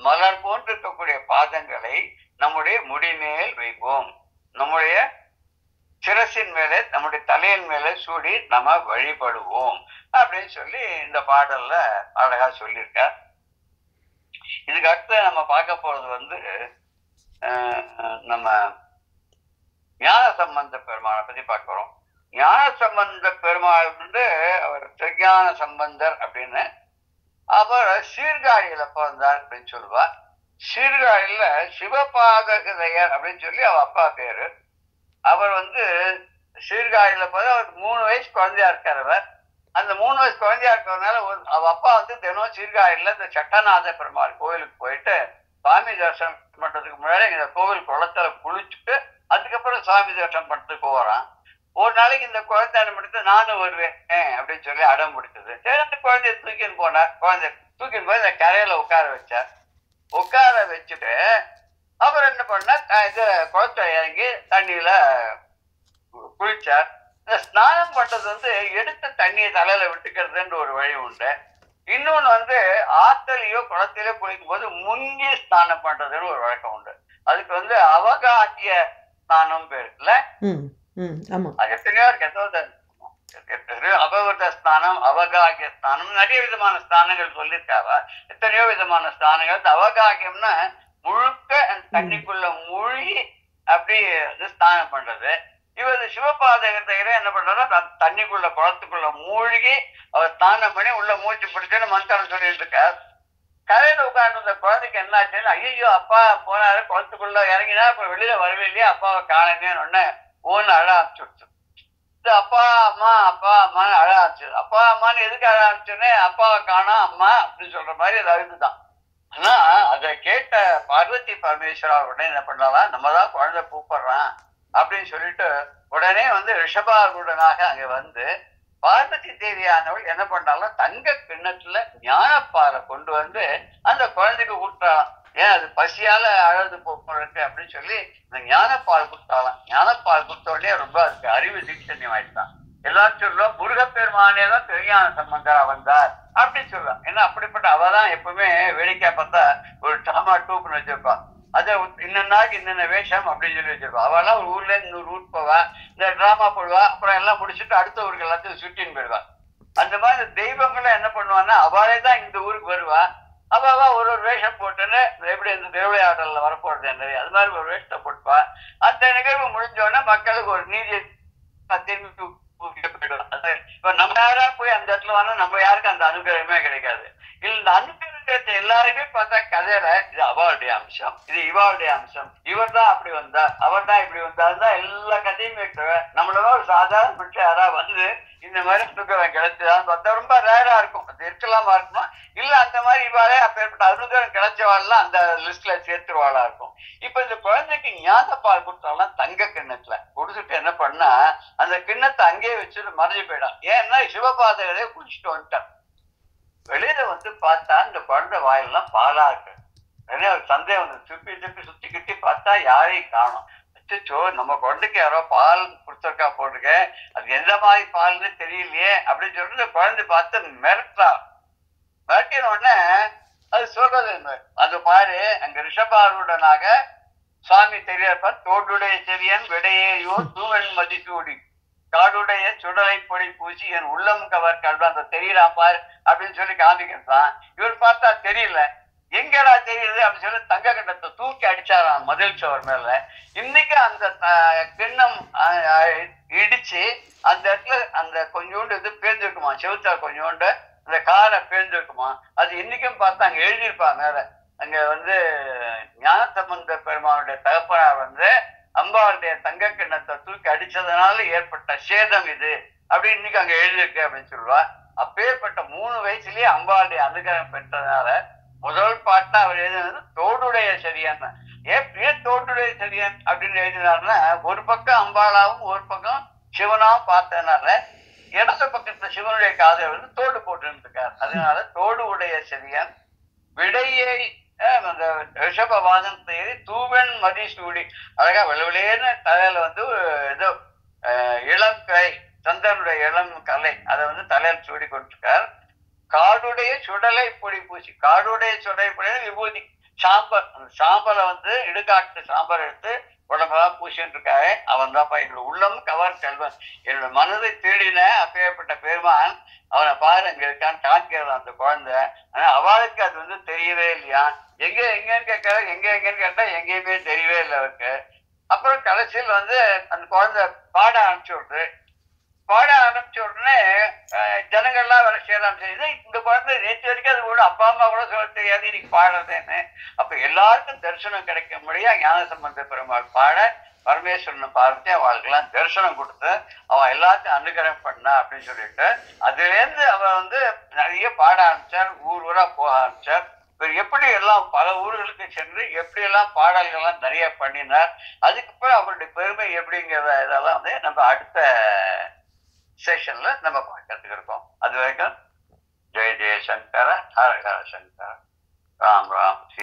மலர் போன்று இருக்கக்கூடிய பாதங்களை நம்முடைய முடிமேல் வைப்போம். நம்முடைய சிரசின் மேலே நம்முடைய தலையின் மேலே சூடி நம்ம வழிபடுவோம் அப்படின்னு சொல்லி இந்த பாடல்ல அழகா சொல்லியிருக்கார். இதுக்கு அடுத்து நம்ம பார்க்க போறது வந்து நம்ம ஞான சம்பந்த பெருமாளை பத்தி பார்க்கிறோம் ஞான சம்பந்த பெருமாள் வந்து அவர் திருஞான சம்பந்தர் அப்படின்னு அவர் சீர்காழியில பிறந்தார் அப்படின்னு சொல்லுவார். சீர்காழியில சிவபாதகதையர் அப்படின்னு சொல்லி அவ அப்பா பேரு. அவர் வந்து சீர்காழியில் போது அவருக்கு மூணு வயசு குழந்தையா இருக்கார் அவர். அந்த மூணு வயசு குழந்தையா இருக்கிறதுனால ஒரு அவ அப்பா வந்து தினம் சீர்காழியில் இந்த சட்டநாத பெருமாள் கோவிலுக்கு போயிட்டு சாமி தரிசனம் பண்ணுறதுக்கு முன்னாடி இந்த கோவில் குளத்துல குளிச்சுட்டு அதுக்கப்புறம் சாமி தரிசனம் பண்ணுறதுக்கு போகிறான் ஒரு நாளைக்கு இந்த குழந்தை என்ன நானும் வருவேன் அப்படின்னு சொல்லி அடம் பிடிச்சது. சரி அந்த குழந்தைய தூக்கின்னு போனார். குழந்தை தூக்கின்னு போய் இந்த கரையில உட்கார வச்சார். உட்கார வச்சுட்டு அவர் என்ன பண்ணார் அஹ் இது குளத்துல இறங்கி தண்ணியில குளிச்சார். இந்த ஸ்நானம் பண்றது வந்து எடுத்த தண்ணியை தலையில விட்டுக்கிறதுன்ற ஒரு வழி உண்டு. இன்னொன்னு வந்து ஆத்தலையோ குளத்திலயோ குளிக்கும் போது முங்கி ஸ்நானம் பண்றதுன்னு ஒரு வழக்கம் உண்டு. அதுக்கு வந்து அவகாக்கிய ஸ்நானம் பேர் இல்ல அது எத்தனையோ இருக்கு அபவர்த்த ஸ்நானம் அவகாகிய ஸ்நானம் நிறைய விதமான ஸ்நானங்கள் சொல்லியிருக்காவ எத்தனையோ விதமான ஸ்நானங்கள். இந்த அவகாகியம்னா முழுக்க அந்த தண்ணிக்குள்ள மூழ்கி அப்படி ஸ்நானம் பண்றது. இவர் சிவபாதகத்தையில என்ன பண்றாரு அந்த தண்ணிக்குள்ள குளத்துக்குள்ள மூழ்கி அவர் ஸ்நானம் பண்ணி உள்ள மூச்சு பிடிச்சுன்னு மந்திரம் சொல்லிட்டு இருக்கார். கரையில உட்கார்ந்து இந்த குழந்தைக்கு என்ன ஆச்சுன்னு ஐயோ அப்பா போனாரு குளத்துக்குள்ள இறங்கினா அப்புறம் வெளியில வரவே இல்லையா அப்பாவை காணனேன்னு உடனே ஓன்னு அழ ஆரம்பிச்சுடுச்சு. இது அப்பா அம்மா அப்பா அம்மான்னு அழ ஆரம்பிச்சது. அப்பா அம்மான்னு எதுக்கு அழ ஆரம்பிச்சோன்னே அப்பாவை காணோம் அம்மா அப்படின்னு சொல்ற மாதிரி அது அழுதுதான் ஆனா அதை கேட்ட பார்வதி பரமேஸ்வரா உடனே என்ன பண்ணலாம் நம்ம தான் குழந்தை கூப்பிடுறான் அப்படின்னு சொல்லிட்டு உடனே வந்து ரிஷபாரூடனாக அங்க வந்து பார்வதி தேவியானவள் என்ன பண்ணாலும் தங்க கிண்ணத்துல ஞானப்பாறை கொண்டு வந்து அந்த குழந்தைக்கு கூட்டுறான் ஏன் அது பசியால அழகு போக்கு அப்படின்னு சொல்லி இந்த ஞானப்பால் கொடுத்தாலாம் ஞானப்பால் கொடுத்த உடனே ரொம்ப அதுக்கு அறிவு தீட்சண்யம் ஆயிடுதான் எல்லாரும் சொல்லுவோம் முருகப்பெருமானே தான் திருஞான சம்பந்தரா வந்தார் அப்படின்னு சொல்லுவான் ஏன்னா அப்படிப்பட்ட அவ தான் எப்பவுமே வேடிக்கை பார்த்தா ஒரு ட்ராமா டூப்னு வச்சிருப்பான். அது இன்னன்னாக்கு இன்னென்ன வேஷம் அப்படின்னு சொல்லி வச்சிருப்பா அவெல்லாம் ஒரு ஊர்ல இருந்து இன்னொரு ஊர் போவா இந்த டிராமா போடுவா அப்புறம் எல்லாம் முடிச்சுட்டு அடுத்த ஊருக்கு எல்லாத்தையும் சுட்டின்னு போயிடுவா அந்த மாதிரி தெய்வங்களை என்ன பண்ணுவான்னா அவளே தான் இந்த ஊருக்கு வருவா. அவ ஒரு ஒரு வேஷம் போட்டுன்னு எப்படி இந்த திருவிளையாடல வரப்போறது என்னது அது மாதிரி ஒரு வேஷத்தை போட்டுப்பா. அந்த நிகழ்வு முடிஞ்சோடனே மக்களுக்கு ஒரு நீதி திரும்பி இப்ப நம்ம யாரா போய் அந்த இடத்துல வாங்க நம்ம யாருக்கும் அந்த அனுகிரகமே கிடைக்காது. இல்ல இந்த அனுகிரகத்தை எல்லாருமே பார்த்தா கதையில இது அவளுடைய அம்சம் இது இவாளுடைய அம்சம். இவர் தான் அப்படி வந்தார் அவர் தான் இப்படி வந்தார். எல்லா கதையுமே தவிர நம்மள ஒரு சாதாரண மனுஷன் யாராவது வந்து இந்த மாதிரி அனுகிரகம் கிடைச்சதான் பார்த்தா ரொம்ப ரேரா இருக்கும். அது இருக்கலாமா இருக்குமா இல்ல அந்த மாதிரி இவாளே அப்பேற்பட்ட அனுகிரகம் கிடைச்சவாள்லாம் அந்த லிஸ்ட்ல சேர்த்துருவாளா இருக்கும். இப்ப இந்த குழந்தைக்கு ஞானப்பால் கொடுத்தாலும் தங்க கிண்ணத்துல. கொடுத்துட்டு என்ன பண்ணா அந்த கிண்ணத்தை அங்கேயே வச்சுட்டு மறைஞ்சு போயிடான் ஏன்னா சிவபாதகரே குடிச்சிட்டு வந்துட்டான் வெளியில வந்து பார்த்தா இந்த குழந்தை வாயிலெல்லாம் பாலா இருக்கு உடனே ஒரு சந்தேகம் வந்து திருப்பி திருப்பி சுத்தி கிட்டி பார்த்தா யாரையும் காணும். அச்சோ நம்ம குழந்தைக்கு யாரோ பால் கொடுத்துருக்கா போட்டுருக்க. அது எந்த மாதிரி பால்னு தெரியலையே அப்படின்னு சொல்லிட்டு குழந்தை பார்த்து மிரட்டா மிரட்டின உடனே அது சொல்றது அந்த அது பாரு அங்க ரிஷபாருடனாக சுவாமி தெரியாப்பா தோடுடைய செவியன் விடையேயோ தூவன் மதிசூடி காடுடைய சுடலை பொடி பூசி என் உள்ளம் கவர் கல்வ அந்த தெரியலாம் பாரு அப்படின்னு சொல்லி காமிக்கிறான் இவர் பார்த்தா தெரியல. எங்கடா தெரியுது அப்படின்னு சொல்லி தங்க கண்டத்தை தூக்கி அடிச்சாராம் மதில் சோர் மேல. இன்னைக்கு அந்த த- கிண்ணம் இடிச்சு அந்த இடத்துல அந்த கொஞ்சோண்டு இது பேர்ந்துருக்குமா செவுத்தார் கொஞ்சோண்டு அந்த காரை பேர்ந்துருக்குமா அது இன்னைக்கும் பார்த்தா அங்க எழுதியிருப்பாங்க மேல. அங்க வந்து ஞானசம்பந்த பெருமானுடைய தகப்பனார் வந்து அம்பாளுடைய தங்க கிண்ணத்தை தூக்கி அடிச்சதுனால ஏற்பட்ட சேதம் இது. அப்படின்னு இன்னைக்கு அங்க எழுதியிருக்கு அப்படின்னு சொல்லுவா. அப்பேற்பட்ட மூணு வயசுலயே அம்பாளுடைய அனுகிரகம் பெற்றதுனால முதல் பாட்டா அவர் எழுதினது தோடுடைய சரியான. ஏன் ஏன் தோட்டுடைய சரியான் அப்படின்னு எழுதினாருன்னா ஒரு பக்கம் அம்பாளாவும் ஒரு பக்கம் சிவனாவும் பார்த்ததுனால இடது பக்கத்துல சிவனுடைய காதை வந்து தோடு போட்டு இருந்திருக்காரு அதனால தோடு உடைய சரியான் விடையை அந்த ரிஷபவாதம் தேடி தூவன் மதிசூடி அழகா வெள்ளவெளியேன்னு தலையில வந்து ஏதோ இளம் கலை சந்திரனுடைய இளம் கலை. அதை வந்து தலையில் சூடி கொண்டிருக்கார் காடுடைய சுடலை பொடி பூசி காடுடைய சுடலை பொடி விபூதி சாம்பல் அந்த சாம்பலை வந்து இடுகாட்டு சாம்பல் எடுத்து உடம்பெல்லாம் பூசிட்டு இருக்காரு அவன் தான்ப்பா என்னோட உள்ளம் கவர் செல்வன். என்னோட மனதை திருடின அப்பேற்பட்ட பெருமான் அவனை பாரு அங்க இருக்கான்னு காண்கிறது அந்த குழந்தை. ஆனா அவளுக்கு அது வந்து தெரியவே இல்லையா? எங்க எங்கன்னு கேட்கற எங்க எங்கன்னு கேட்டா எங்கேயுமே தெரியவே இல்லை அவருக்கு. அப்புறம் கடைசியில் வந்து அந்த குழந்தை பாட அனுப்பிச்சு விட்டு பாட ஆரம்பிச்ச உடனே ஜனங்கள்லாம் வேலை செய்யலாம் ஆரம்பிச்சது இந்த குழந்தை நேற்று வரைக்கும் அது கூட அப்பா அம்மா கூட சொல்ல தெரியாது இன்னைக்கு பாடுறதுன்னு. அப்ப எல்லாருக்கும் தரிசனம் கிடைக்கும்படியா ஞானசம்பந்த பெருமாள் பாட பரமேஸ்வரனை பார்த்து அவளுக்கெல்லாம் தரிசனம் கொடுத்து அவன் எல்லாத்தையும் அனுகிரகம் பண்ணா அப்படின்னு சொல்லிட்டு அதுலேருந்து அவன் வந்து நிறைய பாட ஆரம்பிச்சார் ஊர் ஊரா போக ஆரம்பிச்சார். இவர் எப்படி எல்லாம் பல ஊர்களுக்கு சென்று எப்படி எல்லாம் பாடல்கள்லாம் நிறைய பண்ணினார் அதுக்கப்புறம் அவருடைய பெருமை எப்படிங்கிறத இதெல்லாம் வந்து நம்ம அடுத்த செஷன்ல நம்ம பார்க்கறதுக்கு இருக்கோம் அது வரைக்கும் ஜெய ஜெயசங்கர ஹர ஹர சங்கர. ராம் ராம்